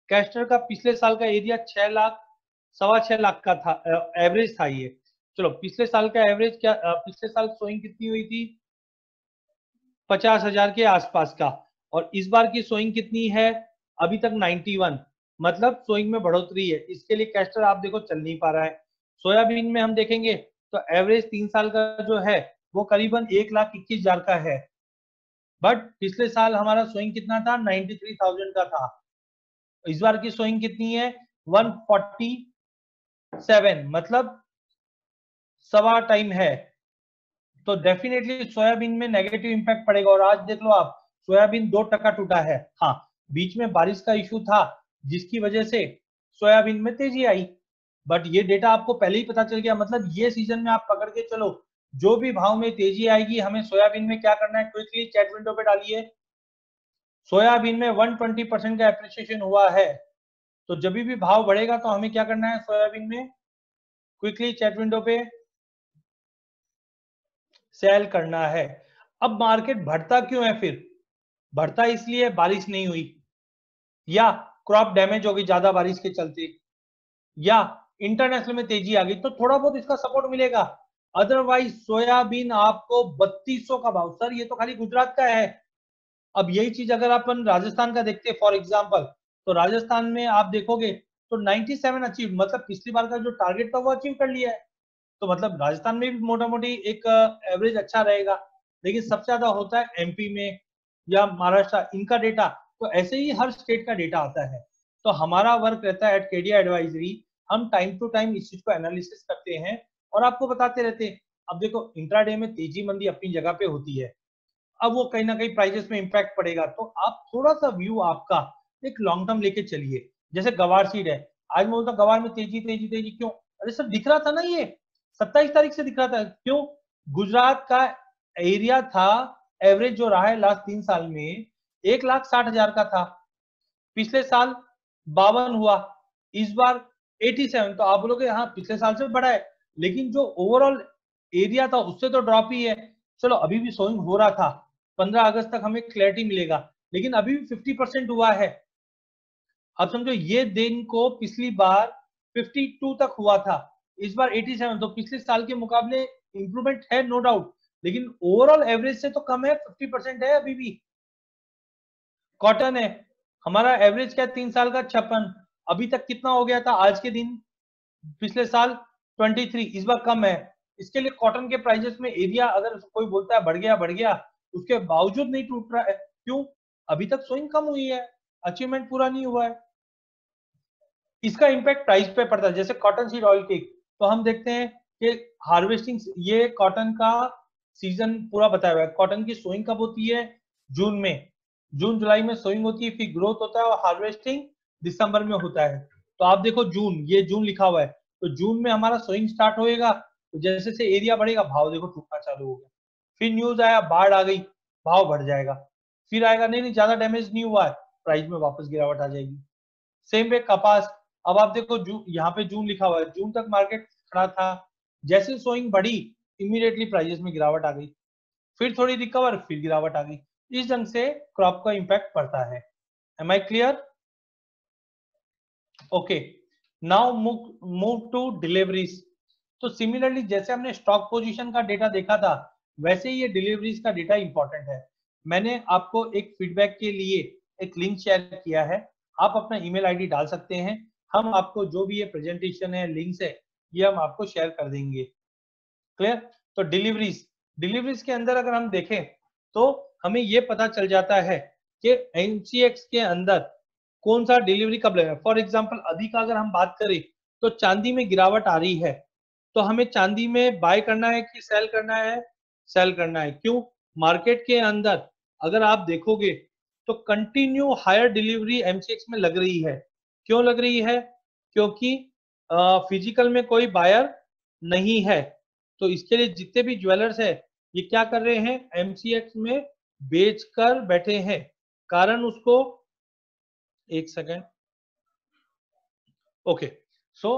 कैस्टर का पिछले साल का एरिया छह लाख सवा छह लाख का था एवरेज था ये। चलो, पिछले साल का एवरेज क्या पिछले साल सोइंग कितनी हुई थी? पचास हज़ार के आसपास का। और इस बार की सोइंग कितनी है? अभी तक 91 मतलब सोइंग में बढ़ोतरी है। इसके लिए कैस्टर आप देखो, चल नहीं पा रहा है। सोयाबीन में हम देखेंगे तो एवरेज तीन साल का जो है, वो करीबन एक लाख इक्कीस हज़ार का है। बट पिछले साल हमारा सोइंग कितना था? नाइन्टी थ्री थाउज़ेंड का था। इस बार की सोइंग कितनी है? वन फोर्टी सेवन मतलब सवा टाइम है। तो डेफिनेटली सोयाबीन में नेगेटिव इंपैक्ट पड़ेगा। और आज देख लो आप, सोयाबीन दो टका टूटा है। हाँ बीच में बारिश का इश्यू था, जिसकी वजह से सोयाबीन में तेज़ी आई। बट ये डेटा आपको पहले ही पता चल गया। मतलब ये सीज़न में आप पकड़ के चलो, जो भी भाव में तेज़ी आएगी, हमें सोयाबीन में क्या करना है, क्विकली चैट विंडो पे डालिए। सोयाबीन में 120 परसेंट का एप्रिसिएशन हुआ है। तो जब भी भाव बढ़ेगा तो हमें क्या करना है सोयाबीन में? क्विकली चैट विंडो पे सेल करना है। अब मार्केट बढ़ता क्यों है फिर? बढ़ता इसलिए बारिश नहीं हुई। या क्रॉप डैमेज होगी, ज़्यादा बारिश के चलते। या इंटरनेशनल में तेज़ी आ गई तो थोड़ा बहुत इसका सपोर्ट मिलेगा। अदरवाइज़ सोयाबीन आपको बत्तीसों का भाव। सर, ये तो खाली गुजरात का है। अब यही चीज़ अगर अपन राजस्थान का देखते फॉर एग्ज़ाम्पल तो राजस्थान में आप देखोगे तो 97 अचीव मतलब पिछली बार का जो टारगेट था वो अचीव कर लिया है। तो मतलब राजस्थान में भी मोटा मोटी एक एवरेज अच्छा रहेगा। लेकिन सबसे ज़्यादा होता है एमपी में या महाराष्ट्र, इनका डेटा तो ऐसे ही हर स्टेट का डेटा आता है। तो हमारा वर्क रहता है एट केडिया एडवाइजरी हम टाइम टू टाइम इस चीज़ को एनालिसिस करते हैं और आपको बताते रहते हैं। अब देखो इंट्राडे में तेज़ी मंदी अपनी जगह पे होती है। अब वो कहीं ना कहीं प्राइजेस में इम्पैक्ट पड़ेगा। तो आप थोड़ा सा व्यू आपका एक लॉन्ग टर्म लेके चलिए। जैसे गवार सीड है। आज मैं बोलता गवार में तेज़ी तेज़ी तेज़ी क्यों? अरे सर दिख रहा था ना ये। सत्ताईस तारीख से दिख रहा था। क्यों? गुजरात का एरिया था एवरेज जो रहा है लास्ट तीन साल में, एक लाख साठ हज़ार का था। पिछले साल बावन हुआ। इस बार 87 तो आप बोलोगे हाँ पिछले साल से बड़ा है। लेकिन जो ओवरऑल एरिया था, उससे तो ड्रॉप ही है। चलो, अभी भी सोइंग हो रहा था। 15 अगस्त तक हमें क्लैरिटी मिलेगा। लेकिन अभी भी 50 परसेंट हुआ है। अब समझो ये दिन को पिछली बार 52 तक हुआ था, इस बार 87 तो पिछले साल के मुकाबले इंप्रूवमेंट है नो डाउट लेकिन ओवरऑल एवरेज से तो कम है 50 परसेंट है अभी भी। कॉटन है, हमारा एवरेज क्या है, तीन साल का, छप्पन। अभी तक कितना हो गया था, आज के दिन, पिछले साल 23 इस बार कम है। इसके लिए कॉटन के प्राइजेस में एरिया अगर कोई बोलता है, बढ़ गया बढ़ गया, उसके बावजूद नहीं टूट रहा है। क्यों? अभी तक स्विंग कम हुई है अचीवमेंट पूरा नहीं हुआ है। इसका इम्पैक्ट प्राइस पे पड़ता है। जैसे कॉटन सीड ऑयल केक तो हम देखते हैं कि हार्वेस्टिंग ये कॉटन का सीज़न पूरा बताया हुआ है। कॉटन की सोइंग कब होती है? जून में। जून, जुलाई में सोइंग होती है, फिर ग्रोथ होता है और हार्वेस्टिंग दिसंबर में होता है। तो आप देखो जून, ये जून लिखा हुआ है। तो जून में हमारा सोइंग स्टार्ट होएगा तो जैसे से एरिया बढ़ेगा, भाव देखो टूटना चालू हो गया। फिर न्यूज़ आया, बाढ़ आ गई, भाव बढ़ जाएगा। फिर आएगा, नहीं नहीं, ज़्यादा डैमेज नहीं हुआ है। प्राइस में वापस गिरावट आ जाएगी। सेम वे कपास अब आप देखो जून यहाँ पे जून लिखा हुआ है। जून तक मार्केट खड़ा था। जैसे सोइंग बढ़ी इमीडिएटली प्राइजेस में गिरावट आ गई। फिर थोड़ी रिकवर फिर गिरावट आ गई। इस ढंग से क्रॉप का इम्पैक्ट पड़ता है। Am I clear okay now move to deliveries तो सिमिलरली जैसे हमने स्टॉक पोजीशन का डेटा देखा था, वैसे ही ये डिलीवरीज का डेटा इंपॉर्टेंट है। मैंने आपको एक फीडबैक के लिए एक लिंक शेयर किया है। आप अपना ईमेल आईडी डाल सकते हैं। हम आपको जो भी ये प्रेजेंटेशन है लिंक्स है, ये हम आपको शेयर कर देंगे। क्लियर तो डिलीवरीज डिलीवरीज के अंदर अगर हम देखें तो हमें ये पता चल जाता है कि एनसीएक्स के अंदर कौन सा डिलीवरी कब लगेगा। फॉर एग्ज़ाम्पल अभी का अगर हम बात करें तो चांदी में गिरावट आ रही है। तो हमें चांदी में बाय करना है कि सेल करना है? सेल करना है। क्यों? मार्केट के अंदर अगर आप देखोगे तो कंटिन्यू हायर डिलीवरी एमसीएक्स में लग रही है। क्यों लग रही है? क्योंकि फ़िज़िकल में कोई बायर नहीं है। तो इसके लिए जितने भी ज्वेलर्स है, ये क्या कर रहे हैं? एमसीएक्स में बेचकर बैठे हैं। कारण उसको, एक सेकेंड ओके सो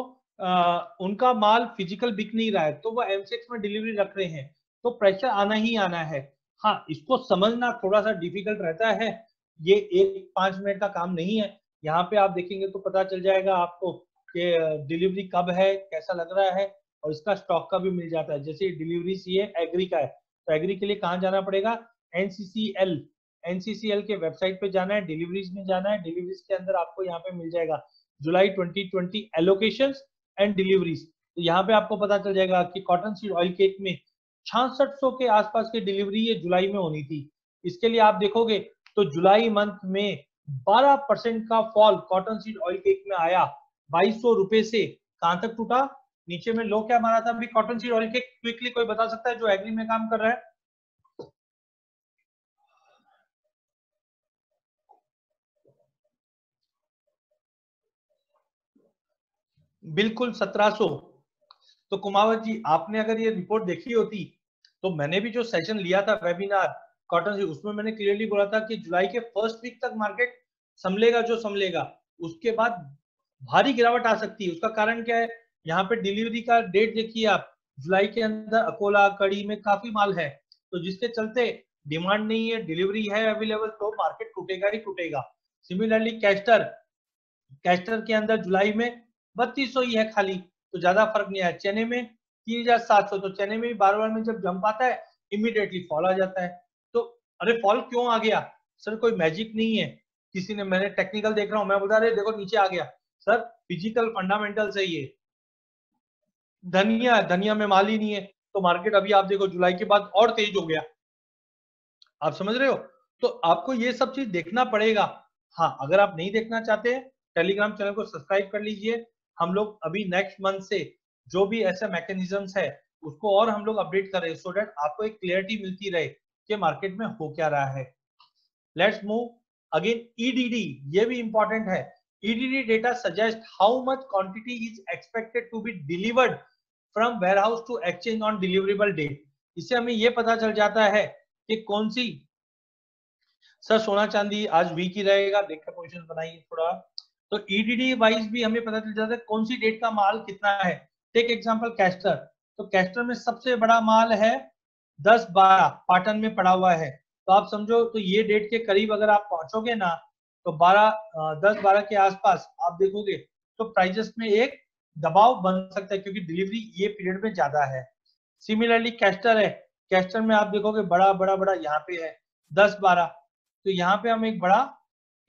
उनका माल फ़िज़िकल बिक नहीं रहा है तो वो एमसेक्स में डिलीवरी रख रहे हैं। तो प्रेशर आना ही आना है। हाँ इसको समझना थोड़ा सा डिफ़िकल्ट रहता है। ये एक पाँच मिनट का काम नहीं है। यहाँ पे आप देखेंगे तो पता चल जाएगा आपको कि डिलीवरी कब है, कैसा लग रहा है और इसका स्टॉक का भी मिल जाता है। जैसे डिलीवरी है, एग्री का है। तो एग्री के लिए कहाँ जाना पड़ेगा? एनसीसीएल एनसीसीएल के वेबसाइट पे जाना है, डिलीवरीज में जाना है, डिलीवरीज के अंदर आपको यहाँ पे मिल जाएगा। जुलाई 2020 एलोकेशन एंड डिलीवरीज तो यहाँ पे आपको पता चल जाएगा कि कॉटन सीड ऑयल केक में छियासठ के आसपास की डिलीवरी ये जुलाई में होनी थी। इसके लिए आप देखोगे तो जुलाई मंथ में 12 परसेंट का fall cotton seed oil cake में आया। बाईस सौ रुपए से कहाँ तक टूटा? नीचे में लो क्या मारा था अभी? Cotton seed oil cake quickly कोई बता सकता है जो एग्री में काम कर रहा है? बिल्कुल 1700 तो कुमावत जी, आपने अगर ये रिपोर्ट देखी होती तो मैंने भी जो सेशन लिया था वेबिनार कॉटन से उसमें मैंने क्लियरली बोला था कि जुलाई के फ़र्स्ट वीक तक मार्केट संभलेगा जो संभलेगा, उसके बाद भारी गिरावट आ सकती है। उसका कारण क्या है? यहाँ पे डिलीवरी का डेट देखिए आप जुलाई के अंदर अकोला, कड़ी में काफ़ी माल है। तो जिसके चलते डिमांड नहीं है डिलीवरी है अवेलेबल तो मार्केट टूटेगा ही टूटेगा। सिमिलरली कैस्टर कैस्टर के अंदर जुलाई में बत्तीस ही है खाली तो ज़्यादा फ़र्क नहीं आया। चेन्नई में तीन हज़ार सात सौ तो चेन्नई में भी बार बार में जब जंप आता है इमीडिएटली फॉल आ जाता है। अरे फॉल क्यों आ गया? सर, कोई मैजिक नहीं है। किसी ने, मैंने टेक्निकल देख रहा हूँ, मैं बोल रहा देखो, नीचे आ गया। सर फ़िज़िकल फंडामेंटल है धनिया धनिया में माल ही नहीं है। तो मार्केट अभी आप देखो, जुलाई के बाद और तेज हो गया। आप समझ रहे हो? तो आपको ये सब चीज़ देखना पड़ेगा। हाँ अगर आप नहीं देखना चाहते टेलीग्राम चैनल को सब्सक्राइब कर लीजिए। हम लोग अभी नेक्स्ट मंथ से जो भी ऐसे मैकेनिज्म्स है, उसको और हम लोग अपडेट कर रहे हैं सो डेट आपको एक क्लियरिटी मिलती रहे। कि मार्केट में हो क्या रहा है? लेट्स मूव अगेन ईडीडी ये भी इंपॉर्टेंट है. EDD data suggest how much quantity is expected to be delivered from warehouse to exchange on deliverable date इससे हमें ये पता चल जाता है कि कौन सी सर सोना चांदी आज वीक ही रहेगा। देखकर पोजिशन बनाइए थोड़ा। तो ईडीडी वाइज भी हमें पता चल जाता है कौन सी डेट का माल कितना है। टेक एग्जांपल कैस्टर तो कैस्टर में सबसे बड़ा माल है दस बारह पाटन में पड़ा हुआ है। तो आप समझो तो ये डेट के करीब अगर आप पहुंचोगे ना तो बारह दस बारह के आसपास आप देखोगे तो प्राइजेस में एक दबाव बन सकता है, क्योंकि डिलीवरी ये पीरियड में ज़्यादा है। सिमिलरली कैस्टर है। कैस्टर में आप देखोगे, बड़ा बड़ा बड़ा यहाँ पे है, दस बारह। तो यहाँ पे हम एक बड़ा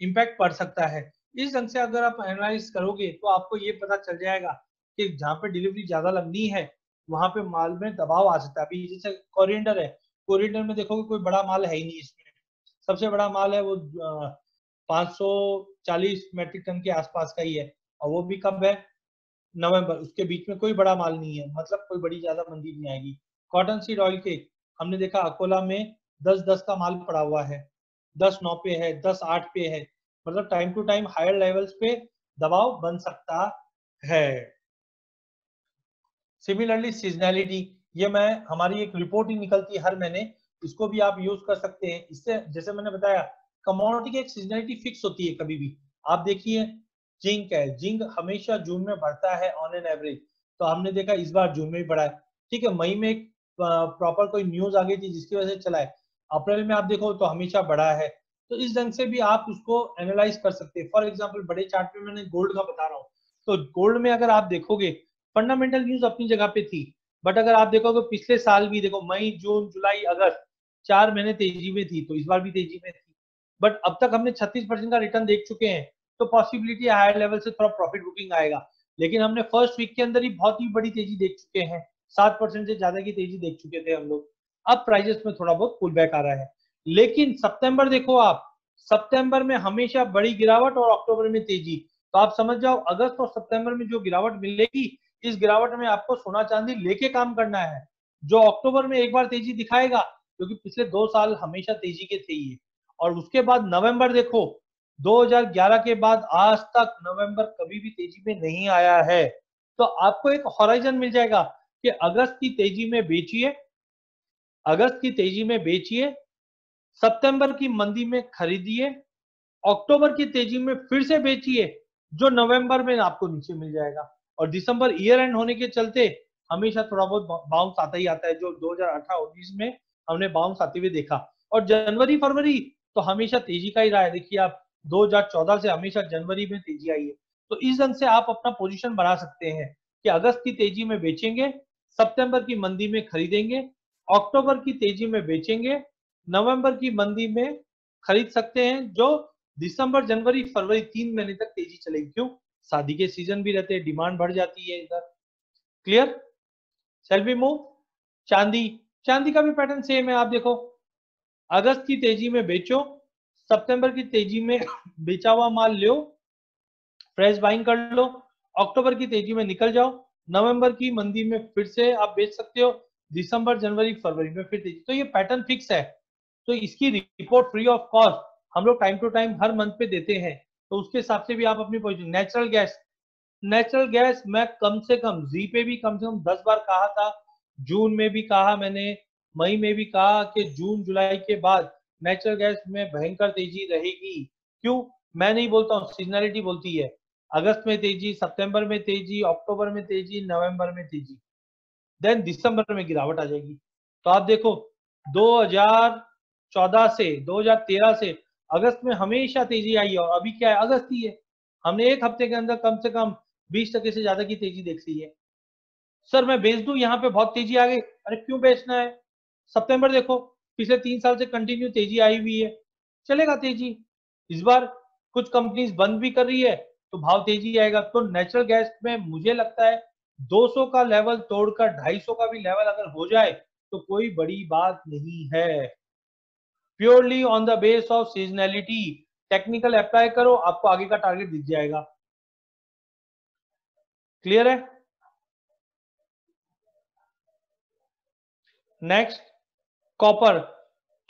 इम्पैक्ट पड़ सकता है। इस ढंग से अगर आप एनालाइज करोगे तो आपको ये पता चल जाएगा कि जहाँ पे डिलीवरी ज़्यादा लगनी है वहाँ पे माल में दबाव आ सकता है। अभी जैसे कोरिएंडर है कोरिएंडर में देखोगे कोई बड़ा माल है ही नहीं इसमें। सबसे बड़ा माल है वो पाँच चालीस मेट्रिक टन के आसपास का ही है और वो भी कब है? नवंबर। उसके बीच में कोई बड़ा माल नहीं है। मतलब कोई बड़ी ज़्यादा मंदी नहीं आएगी। कॉटन सीड ऑयल के, हमने देखा अकोला में दस दस का माल पड़ा हुआ है। दस नौ पे है, दस आठ पे है। मतलब time to time higher levels पे दबाव बन सकता है। सिमिलरली सीजनैलिटी ये मैं, हमारी एक रिपोर्ट ही निकलती है हर महीने, इसको भी आप यूज़ कर सकते हैं। इससे, जैसे मैंने बताया कमोडिटी की एक सीजनैलिटी फिक्स होती है कभी भी। आप देखिए, जिंक है, जिंक हमेशा जून में बढ़ता है ऑन एन एवरेज तो हमने देखा, इस बार जून में भी बढ़ा है। ठीक है, मई में एक प्रॉपर कोई न्यूज़ आ गई थी, जिसकी वजह से चला है। अप्रैल में आप देखो तो हमेशा बढ़ा है। तो इस ढंग से भी आप उसको एनालाइज कर सकते हैं। फॉर एग्ज़ाम्पल बड़े चार्ट पे मैंने गोल्ड का बता रहा हूँ। तो गोल्ड में अगर आप देखोगे फंडामेंटल न्यूज़ अपनी जगह पे थी। बट अगर आप देखोगे पिछले साल भी, देखो, मई, जून, जुलाई, अगस्त, चार महीने तेज़ी में थी तो इस बार भी तेज़ी में थी। बट अब तक हमने 36 परसेंट का रिटर्न देख चुके हैं तो पॉसिबिलिटी हायर लेवल से थोड़ा प्रॉफिट बुकिंग आएगा। लेकिन हमने फ़र्स्ट वीक के अंदर ही बहुत ही बड़ी तेज़ी देख चुके हैं। सात परसेंट से ज़्यादा की तेज़ी देख चुके थे हम लोग। अब प्राइजेस में थोड़ा बहुत पुल बैक आ रहा है। लेकिन सितंबर देखो आप, सितंबर में हमेशा बड़ी गिरावट और अक्टूबर में तेज़ी। तो आप समझ जाओ, अगस्त और सितंबर में जो गिरावट मिलेगी इस गिरावट में आपको सोना चांदी लेके काम करना है, जो अक्टूबर में एक बार तेज़ी दिखाएगा, क्योंकि पिछले दो साल हमेशा तेज़ी के थे ही और उसके बाद नवंबर देखो 2011 के बाद आज तक नवंबर कभी भी तेज़ी में नहीं आया है। तो आपको एक हॉराइजन मिल जाएगा कि अगस्त की तेज़ी में बेचिए, अगस्त की तेज़ी में बेचिए, सितंबर की मंदी में खरीदिए, अक्टूबर की तेज़ी में फिर से बेचिए, जो नवंबर में आपको नीचे मिल जाएगा। और दिसंबर ईयर एंड होने के चलते हमेशा थोड़ा बहुत बाउंस आता ही आता है। जो 2018-19 में हमने बाउंस आते हुए देखा। और जनवरी फरवरी तो हमेशा तेज़ी का ही रहा है। देखिए आप 2014 से हमेशा जनवरी में तेज़ी आई है। तो इस ढंग से आप अपना पोजीशन बढ़ा सकते हैं कि अगस्त की तेज़ी में बेचेंगे, सितंबर की मंदी में खरीदेंगे, अक्टूबर की तेज़ी में बेचेंगे, नवंबर की मंदी में खरीद सकते हैं, जो दिसंबर, जनवरी, फरवरी तीन महीने तक तेज़ी चलेगी। क्यों? शादी के सीज़न भी रहते हैं डिमांड बढ़ जाती है इधर। क्लियर सेल बी मूव चांदी चांदी का भी पैटर्न सेम है, आप देखो। अगस्त की तेज़ी में बेचो, सितंबर की तेज़ी में बेचा हुआ माल लो फ्रेश बाइंग कर लो, अक्टूबर की तेज़ी में निकल जाओ, नवंबर की मंदी में फिर से आप बेच सकते हो, दिसंबर, जनवरी, फरवरी में फिर तेज़ी। तो ये पैटर्न फिक्स है। तो इसकी रिपोर्ट फ्री ऑफ़ कॉस्ट हम लोग टाइम टू टाइम हर मंथ पे देते हैं। तो उसके हिसाब से भी आप अपनी position natural gas natural gas मैं कम से कम जी पे भी कम से कम दस बार कहा था, जून में भी कहा मैंने, मई में भी कहा कि जून, जुलाई के बाद नेचुरल गैस में भयंकर तेज़ी रहेगी। क्यों? मैं नहीं बोलता हूँ सीजनलिटी बोलती है। अगस्त में तेज़ी, सितंबर में तेज़ी, अक्टूबर में तेज़ी, नवंबर में तेज़ी। देन दिसंबर में गिरावट आ जाएगी। तो आप देखो 2014 से 2013 से अगस्त में हमेशा तेज़ी आई है अभी क्या है? अगस्त ही है। हमने एक हफ़्ते के अंदर कम से कम 20 टके से ज़्यादा की तेज़ी देख ली है। सर, मैं बेच दू? यहाँ पे बहुत तेज़ी आ गई। अरे, क्यों बेचना है? सितंबर देखो, पिछले तीन साल से कंटिन्यू तेज़ी आई हुई है। चलेगा तेज़ी। इस बार कुछ कंपनीज़ बंद भी कर रही है तो भाव तेज़ी आएगा। तो नेचुरल गैस में मुझे लगता है 200 का लेवल तोड़कर 250 का भी लेवल अगर हो जाए तो कोई बड़ी बात नहीं है। Purely on the base of seasonality technical apply करो आपको आगे का टारगेट दिख जाएगा। क्लियर है? नेक्स्ट कॉपर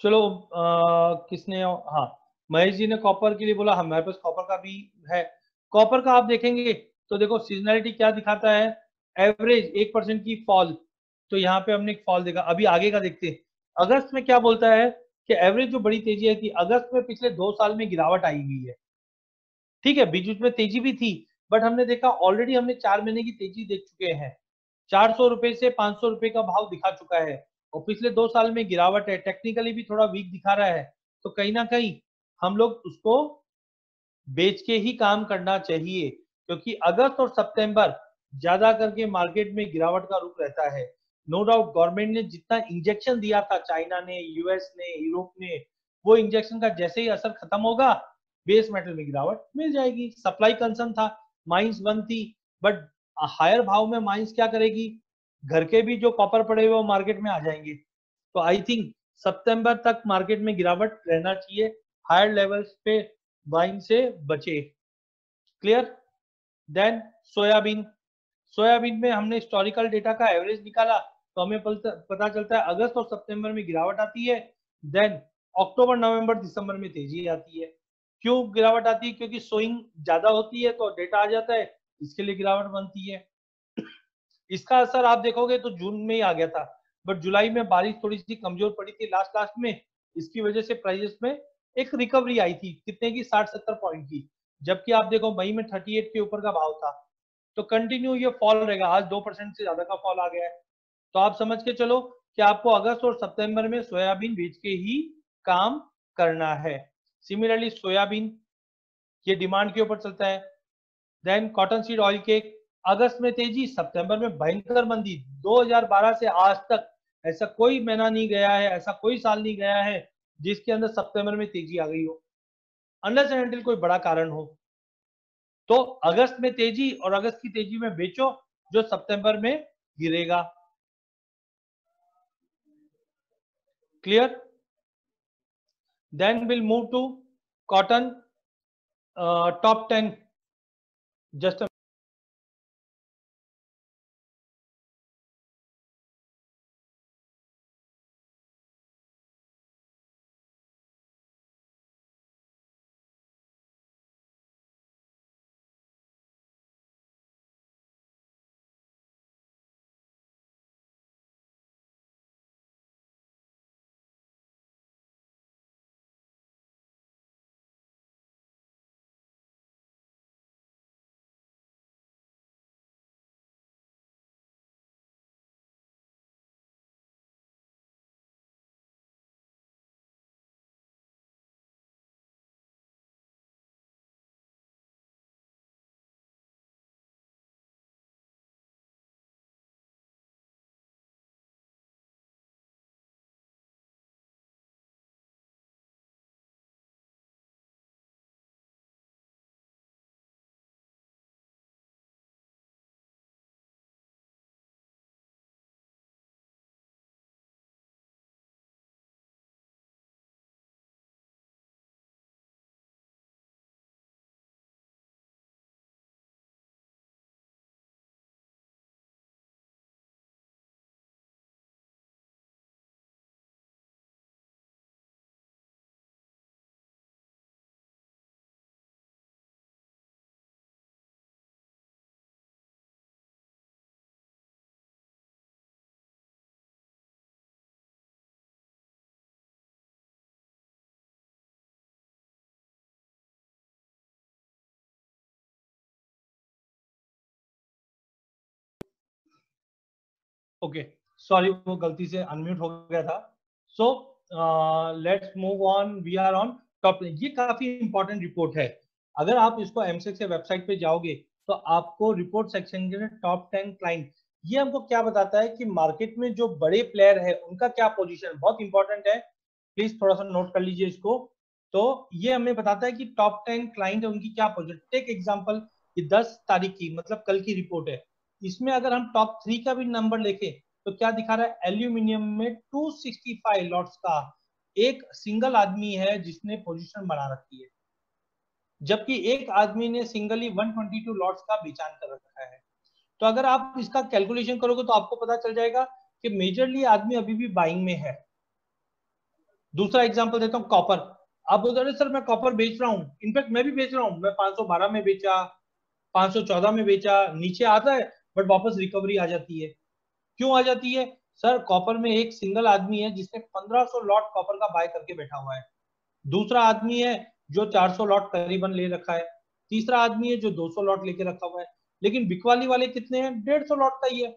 चलो आ, किसने हाँ महेश जी ने कॉपर के लिए बोला हमारे पास कॉपर का भी है। कॉपर का आप देखेंगे तो देखो सीजनैलिटी क्या दिखाता है? एवरेज एक परसेंट की फॉल तो यहाँ पे हमने एक फॉल देखा। अभी आगे का देखते हैं। अगस्त में क्या बोलता है? कि एवरेज जो बड़ी तेज़ी है कि अगस्त में पिछले दो साल में गिरावट आई हुई है। ठीक है, बीच बीच में तेज़ी भी थी बट हमने देखा ऑलरेडी हमने चार महीने की तेज़ी देख चुके हैं। चार सौ रुपए से पाँच सौ रुपए का भाव दिखा चुका है और पिछले दो साल में गिरावट है टेक्निकली भी थोड़ा वीक दिखा रहा है। तो कहीं ना कहीं हम लोग उसको बेच के ही काम करना चाहिए, क्योंकि अगस्त और सितंबर ज़्यादा करके मार्केट में गिरावट का रूप रहता है। नो डाउट गवर्नमेंट ने जितना इंजेक्शन दिया था चाइना ने यूएस ने यूरोप ने, वो इंजेक्शन का जैसे ही असर खत्म होगा बेस मेटल में गिरावट मिल जाएगी। सप्लाई कंसर्न था माइंस बंद थी बट हायर भाव में माइंस क्या करेगी? घर के भी जो कॉपर पड़े हुए वो मार्केट में आ जाएँगे। तो आई थिंक सितंबर तक मार्केट में गिरावट रहना चाहिए। हायर लेवल्स पे बाइंग से बचे। क्लियर देन सोयाबीन सोयाबीन में हमने हिस्टोरिकल डेटा का एवरेज निकाला। तो हमें पता चलता है अगस्त और सितंबर में गिरावट आती है देन अक्टूबर, नवंबर, दिसंबर में तेज़ी आती है। क्यों गिरावट आती है? क्योंकि सोइंग ज़्यादा होती है तो डेटा आ जाता है, इसके लिए गिरावट बनती है। इसका असर आप देखोगे तो जून में ही आ गया था बट जुलाई में बारिश थोड़ी सी कमज़ोर पड़ी थी लास्ट लास्ट में, इसकी वजह से प्राइजेस में एक रिकवरी आई थी, कितने की? साठ सत्तर पॉइंट की, जबकि आप देखो मई में थर्टी एट के ऊपर का भाव था। तो कंटिन्यू ये फॉल रहेगा, आज दो परसेंट से ज़्यादा का फॉल आ गया है। तो आप समझ के चलो कि आपको अगस्त और सितंबर में सोयाबीन बेच के ही काम करना है। सिमिलरली सोयाबीन ये डिमांड के ऊपर चलता है। Then cotton seed oil cake अगस्त में तेज़ी, सितंबर में भयंकर मंदी। 2012 से आज तक ऐसा कोई महीना नहीं गया है, ऐसा कोई साल नहीं गया है जिसके अंदर सितंबर में तेज़ी आ गई हो। अनलेस एंड कोई बड़ा कारण हो। तो अगस्त में तेज़ी और अगस्त की तेज़ी में बेचो जो सितंबर में गिरेगा। clear? Then we'll move to cotton uh, top 10 just a okay sorry वो गलती से अनम्यूट हो गया था। So let's move on we are on top ये काफ़ी इंपॉर्टेंट रिपोर्ट है। अगर आप इसको एमसेक के वेबसाइट पे जाओगे तो आपको रिपोर्ट सेक्शन के टॉप टेन क्लाइंट ये हमको क्या बताता है कि मार्केट में जो बड़े प्लेयर है, उनका क्या पोजीशन बहुत इंपॉर्टेंट है। प्लीज़ थोड़ा सा नोट कर लीजिए इसको। तो ये हमें बताता है कि टॉप टेन क्लाइंट है, उनकी क्या पोजीशन टेक एग्ज़ाम्पल ये दस तारीख की मतलब कल की रिपोर्ट है। इसमें अगर हम टॉप थ्री का भी नंबर लेके तो क्या दिखा रहा है? एल्यूमिनियम में 265 लॉट्स का एक सिंगल आदमी है जिसने पोजीशन बना रखी है। जबकि एक आदमी ने सिंगली 122 लॉट्स का बेचान कर रखा है। तो अगर आप इसका कैलकुलेशन करोगे तो आपको पता चल जाएगा कि मेजरली आदमी अभी भी बाइंग में है। दूसरा एग्ज़ाम्पल देता हूँ कॉपर आप बोल रहे सर, मैं कॉपर बेच रहा हूँ। इनफैक्ट मैं भी बेच रहा हूँ। मैं 512 में बेचा 514 में बेचा, नीचे आता है बट वापस रिकवरी आ जाती है। क्यों आ जाती है? सर कॉपर में एक सिंगल आदमी है जिसने 1500 लॉट कॉपर का बाय करके बैठा हुआ है। दूसरा आदमी है जो 400 लॉट करीबन ले रखा है। तीसरा आदमी है जो 200 लॉट लेके रखा हुआ है। लेकिन बिकवाली वाले कितने हैं? डेढ़ सौ लॉट का ही है।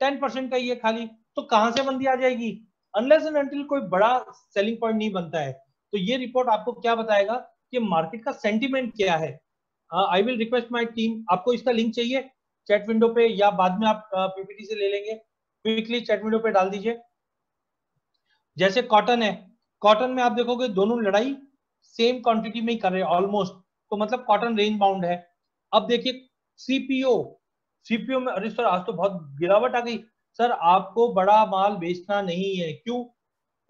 टेन परसेंट का ही है खाली। तो कहाँ से बंदी आ जाएगी? अनलेस एंड अंटिल कोई बड़ा सेलिंग पॉइंट नहीं बनता है। तो ये रिपोर्ट आपको क्या बताएगा कि मार्केट का सेंटिमेंट क्या है? I will request my team आपको इसका लिंक चाहिए। चैट विंडो पे या बाद में आप पीपीटी से ले लेंगे। क्विकली चैट विंडो पे डाल दीजिए। जैसे कॉटन है कॉटन में आप देखोगे दोनों लड़ाई सेम क्वांटिटी में ही कर रहे हैं ऑलमोस्ट तो मतलब कॉटन रेंज बाउंड है। अब देखिए सीपीओ सीपीओ में, अरे सर आज तो बहुत गिरावट आ गई। सर आपको बड़ा माल बेचना नहीं है। क्यों?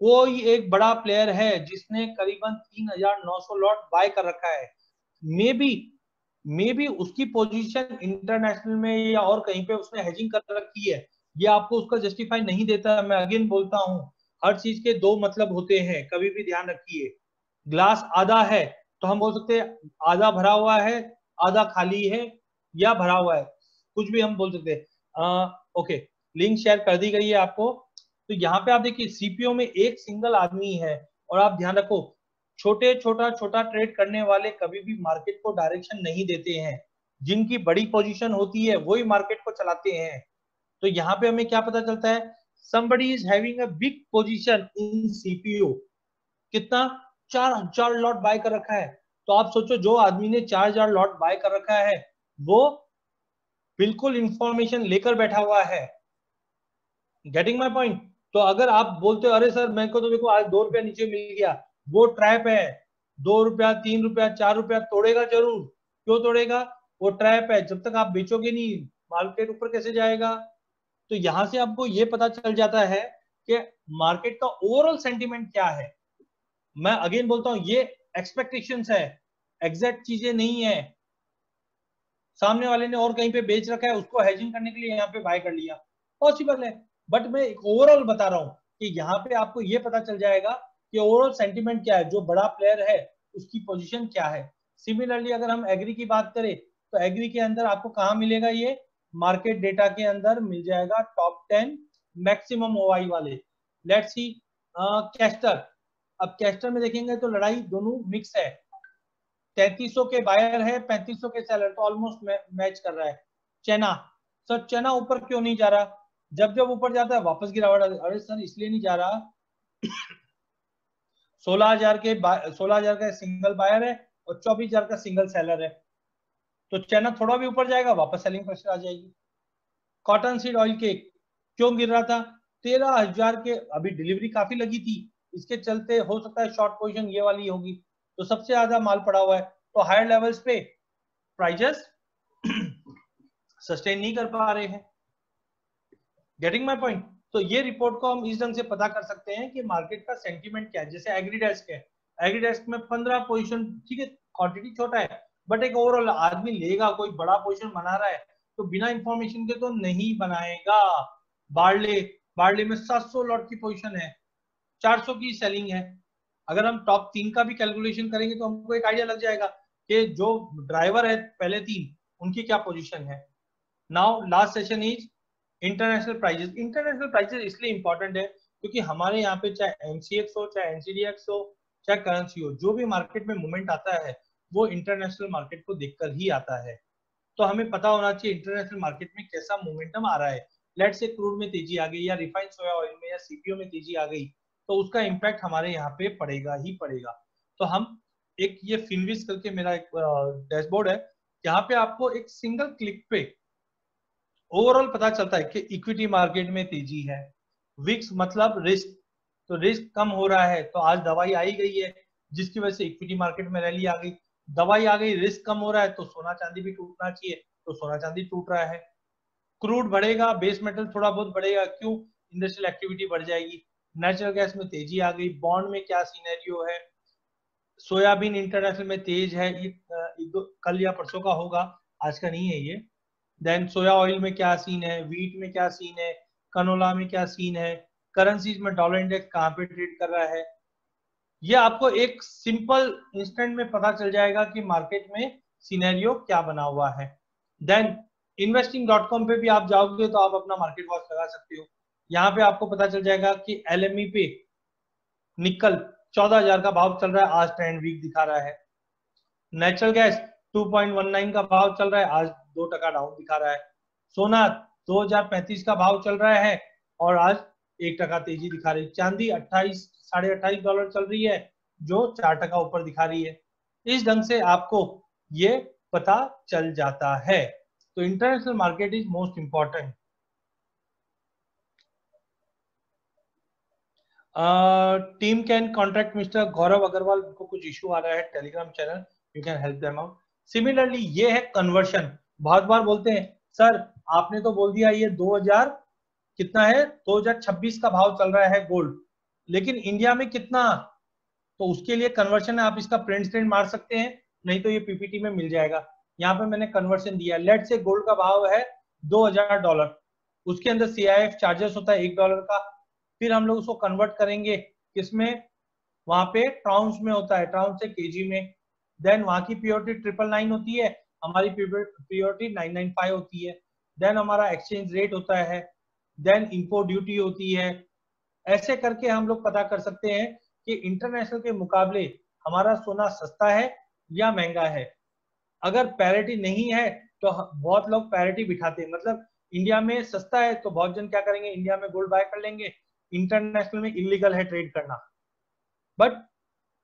कोई एक बड़ा प्लेयर है जिसने करीबन तीन हज़ार नौ सौ लॉट बाय कर रखा है। मे बी मे बी उसकी पोजीशन इंटरनेशनल में या और कहीं पे उसने हेजिंग कर रखी है, ये आपको उसका जस्टिफाई नहीं देता। मैं अगेन बोलता हूँ, हर चीज़ के दो मतलब होते हैं, कभी भी ध्यान रखिए। ग्लास आधा है तो हम बोल सकते हैं, आधा भरा हुआ है, आधा खाली है या भरा हुआ है। कुछ भी हम बोल सकते हैं। ओके लिंक शेयर कर दी गई है आपको। तो यहाँ पे आप देखिए सीपीओ में एक सिंगल आदमी है, और आप ध्यान रखो छोटे, छोटा छोटा ट्रेड करने वाले कभी भी मार्केट को डायरेक्शन नहीं देते हैं। जिनकी बड़ी पोजीशन होती है, वही मार्केट को चलाते हैं। तो यहाँ पे हमें क्या पता चलता है? Somebody is having a big position in कितना? चार हज़ार लॉट बाय कर रखा है। तो आप सोचो, जो आदमी ने चार हज़ार लॉट बाय कर रखा है, वो बिल्कुल इंफॉर्मेशन लेकर बैठा हुआ है। गेटिंग माई पॉइंट तो अगर आप बोलते हो, अरे सर, मेरे को तो देखो, आज दो रुपया नीचे मिल गया। वो ट्रैप है। दो रुपया, तीन रुपया, चार रुपया तोड़ेगा ज़रूर। क्यों तोड़ेगा? वो ट्रैप है। जब तक आप बेचोगे नहीं मार्केट ऊपर कैसे जाएगा? तो यहाँ से आपको ये पता चल जाता है कि मार्केट का ओवरऑल सेंटिमेंट क्या है। मैं अगेन बोलता हूँ, ये एक्सपेक्टेशंस है। एग्जैक्ट चीज़ें नहीं है। सामने वाले ने और कहीं पे बेच रखा है, उसको हेजिंग करने के लिए यहाँ पे बाय कर लिया। पॉसिबल है। बट मैं ओवरऑल बता रहा हूँ कि यहाँ पे आपको ये पता चल जाएगा कि ओवरऑल सेंटिमेंट क्या है? जो बड़ा प्लेयर है, उसकी पोजीशन क्या है? सिमिलरली अगर हम एग्री की बात करें तो एग्री के अंदर आपको कहा मिलेगा ये? मार्केट डेटा के अंदर मिल जाएगा टॉप टेन मैक्सिमम ओवाई वाले। लेट सी कैस्टर अब कैस्टर में देखेंगे तो लड़ाई दोनों मिक्स है। 3300 के बायर है 3500 के सेलर तो ऑलमोस्ट मैच कर रहा है। चैना। सर, चैना ऊपर क्यों नहीं जा रहा? जब जब ऊपर जाता है, वापस गिरावट अरे सर, इसलिए नहीं जा रहा। सोलह हज़ार के सोलह हज़ार का सिंगल बायर है और चौबीस हज़ार का सिंगल सेलर है। तो चैनल थोड़ा भी ऊपर जाएगा, वापस सेलिंग प्रेशर आ जाएगी। कॉटन सीड ऑयल केक क्यों गिर रहा था? तेरह हज़ार के अभी डिलीवरी काफ़ी लगी थी। इसके चलते हो सकता है शॉर्ट पोजिशन ये वाली होगी। तो सबसे ज़्यादा माल पड़ा हुआ है। तो हायर लेवल्स पे प्राइजेस सस्टेन *clears throat* नहीं कर पा रहे हैं। गेटिंग माई पॉइंट तो ये रिपोर्ट को हम इस ढंग से पता कर सकते हैं कि मार्केट का सेंटीमेंट क्या है। जैसे एग्रीडेस्क है। एग्रीडेस्क में पंद्रह पोजिशन ठीक है क्वांटिटी छोटा है बट एक ओवरऑल आदमी लेगा, कोई बड़ा पोजिशन बना रहा है तो बिना इंफॉर्मेशन के तो नहीं बनाएगा। बार्ले बार्ले में 700 लॉट की पोजीशन है 400 की सेलिंग है। अगर हम टॉप तीन का भी कैलकुलेशन करेंगे तो हमको एक आइडिया लग जाएगा कि जो ड्राइवर है, पहले तीन, उनकी क्या पोजीशन है। Now last session is international prices international prices इसलिए इंपॉर्टेंट है क्योंकि हमारे यहाँ पे चाहे एमसीएक्स हो, चाहे एनसीडीएक्स हो, चाहे करेंसी हो, जो भी मार्केट में मूवमेंट आता है, वो इंटरनेशनल मार्केट को देखकर ही आता है। तो हमें पता होना चाहिए इंटरनेशनल मार्केट में कैसा मोमेंटम आ रहा है। लेट से क्रूड में तेज़ी आ गई या रिफाइंड सोया ऑयल में या सीपीओ में तेज़ी आ गई तो उसका इम्पैक्ट हमारे यहाँ पे पड़ेगा ही पड़ेगा। तो हम एक ये फिनविस करके मेरा एक डैशबोर्ड है। यहाँ पे आपको एक सिंगल क्लिक पे ओवरऑल पता चलता है कि इक्विटी मार्केट में तेज़ी है। विक्स मतलब रिस्क तो रिस्क कम हो रहा है तो आज दवाई आई गई है, जिसकी वजह से इक्विटी मार्केट में रैली आ गई। दवाई आ गई रिस्क कम हो रहा है तो सोना चांदी भी टूटना चाहिए तो सोना चांदी टूट रहा है। क्रूड बढ़ेगा बेस मेटल थोड़ा बहुत बढ़ेगा, क्यों? इंडस्ट्रियल एक्टिविटी बढ़ जाएगी। नेचुरल गैस में तेज़ी आ गई। बॉन्ड में क्या सीनेरियो है? सोयाबीन इंटरनेशनल में तेज है, ये कल या परसों का होगा, आज का नहीं है ये। देन सोया ऑयल में क्या सीन है? वीट में क्या सीन है? कनोला में क्या सीन है? करेंसीज में डॉलर इंडेक्स कहाँ पे ट्रेड कर रहा है? ये आपको एक सिंपल इंस्टेंट में पता चल जाएगा कि मार्केट में सिनेरियो क्या बना हुआ है। देन इन्वेस्टिंग डॉट कॉम पे भी आप जाओगे तो आप अपना मार्केट वॉच लगा सकते हो। यहाँ पे आपको पता चल जाएगा कि एल e पे निकल चौदह हज़ार का भाव चल रहा है, आज ट्रेंड वीक दिखा रहा है। नेचुरल गैस 2.19 का भाव चल रहा है, आज दो टका डाउन दिखा रहा है। सोना 2035 का भाव चल रहा है और आज एक टका तेज़ी दिखा रही है। चांदी अट्ठाईस, साढ़े अट्ठाईस डॉलर चल रही है, जो चार टका ऊपर दिखा रही है। इस ढंग से आपको ये पता चल जाता है। तो international market is most important team can contract Mister Gaurav Agarwal को कुछ इशू आ रहा है Telegram channel you can help them out similarly ये है कन्वर्शन बहुत बार बोलते हैं, सर, आपने तो बोल दिया ये 2000 कितना है? 2026 का भाव चल रहा है गोल्ड लेकिन इंडिया में कितना? तो उसके लिए कन्वर्शन आप इसका प्रिंट स्क्रीन मार सकते हैं, नहीं तो ये पीपीटी में मिल जाएगा। यहाँ पे मैंने कन्वर्शन दिया। लेट से गोल्ड का भाव है 2000 डॉलर उसके अंदर सीआईएफ चार्जेस होता है एक डॉलर का। फिर हम लोग उसको कन्वर्ट करेंगे किसमें? वहाँ पे ट्राउंस में होता है ट्राउंस से केजी में। देन वहाँ की प्योरिटी ट्रिपल नाइन होती है। हमारी नाइन फाइव होती है। देन हमारा एक्सचेंज रेट होता है। देन इम्पोर्ट ड्यूटी होती है। ऐसे करके हम लोग पता कर सकते हैं कि इंटरनेशनल के मुकाबले हमारा सोना सस्ता है या महँगा है। अगर पैरिटी नहीं है तो बहुत लोग पैरिटी बिठाते हैं। मतलब इंडिया में सस्ता है तो बहुत जन क्या करेंगे? इंडिया में गोल्ड बाय कर लेंगे। इंटरनेशनल में इलीगल है ट्रेड करना। बट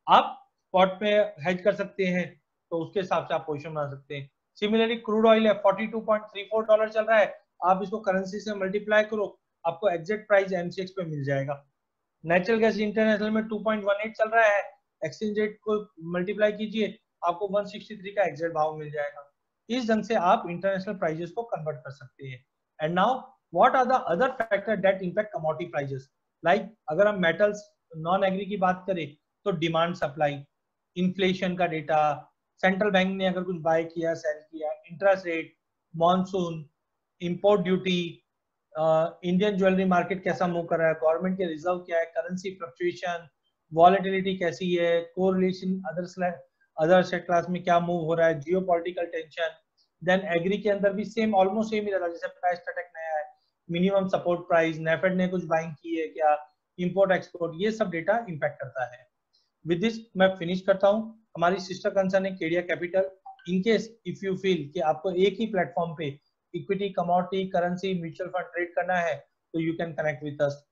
आप स्पॉट पे हेज कर सकते हैं। तो उसके हिसाब से आप पोजिशन बना सकते हैं। सिमिलरली क्रूड ऑयल है 42.34 डॉलर चल रहा है। आप इसको करेंसी से मल्टीप्लाई करो, आपको एग्जैक्ट प्राइस एमसीएक्स पे मिल जाएगा। नेचुरल गैस इंटरनेशनल में 2.18 चल रहा है। एक्सचेंज रेट को मल्टीप्लाई कीजिए, आपको 163 का एग्जैक्ट भाव मिल जाएगा। इस ढंग से आप इंटरनेशनल प्राइजेस को कन्वर्ट कर सकते हैं। And now what are the other factor that impact commodity prices like अगर हम मेटल्स नॉन एग्री की बात करें तो डिमांड सप्लाई इन्फ्लेशन का डेटा सेंट्रल बैंक ने अगर कुछ बाय किया सेल किया interest rate monsoon import duty Indian jewellery market कैसा मूव कर रहा है गवर्नमेंट के रिज़र्व क्या है करेंसी फ्लक्चुएशन वॉलेटिलिटी कैसी है correlation other other set class में क्या मूव हो रहा है जियो टेंशन देन एग्री के अंदर भी सेम ऑलमोस्ट सेम ही रहता है जैसे प्राइस अटैक नया है मिनिमम सपोर्ट प्राइस नेफेड ने कुछ बाइंग की है क्या इम्पोर्ट एक्सपोर्ट ये सब डेटा इम्पैक्ट करता है। विद दिस मैं फिनिश करता हूँ। हमारी सिस्टर कंसर्न है Kedia capital in case if you feel कि आपको एक ही प्लेटफॉर्म पे equity commodity currency mutual fund trade करना है तो you can connect with us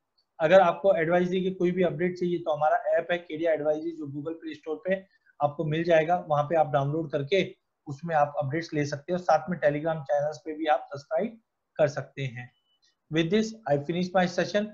अगर आपको एडवाइजरी की कोई भी अपडेट चाहिए तो हमारा ऐप है केडिया एडवाइजरी जो गूगल प्ले स्टोर पे आपको मिल जाएगा। वहाँ पे आप डाउनलोड करके उसमें आप अपडेट्स ले सकते हो। साथ में टेलीग्राम चैनल्स पे भी आप सब्सक्राइब कर सकते हैं। With this, I finish my session.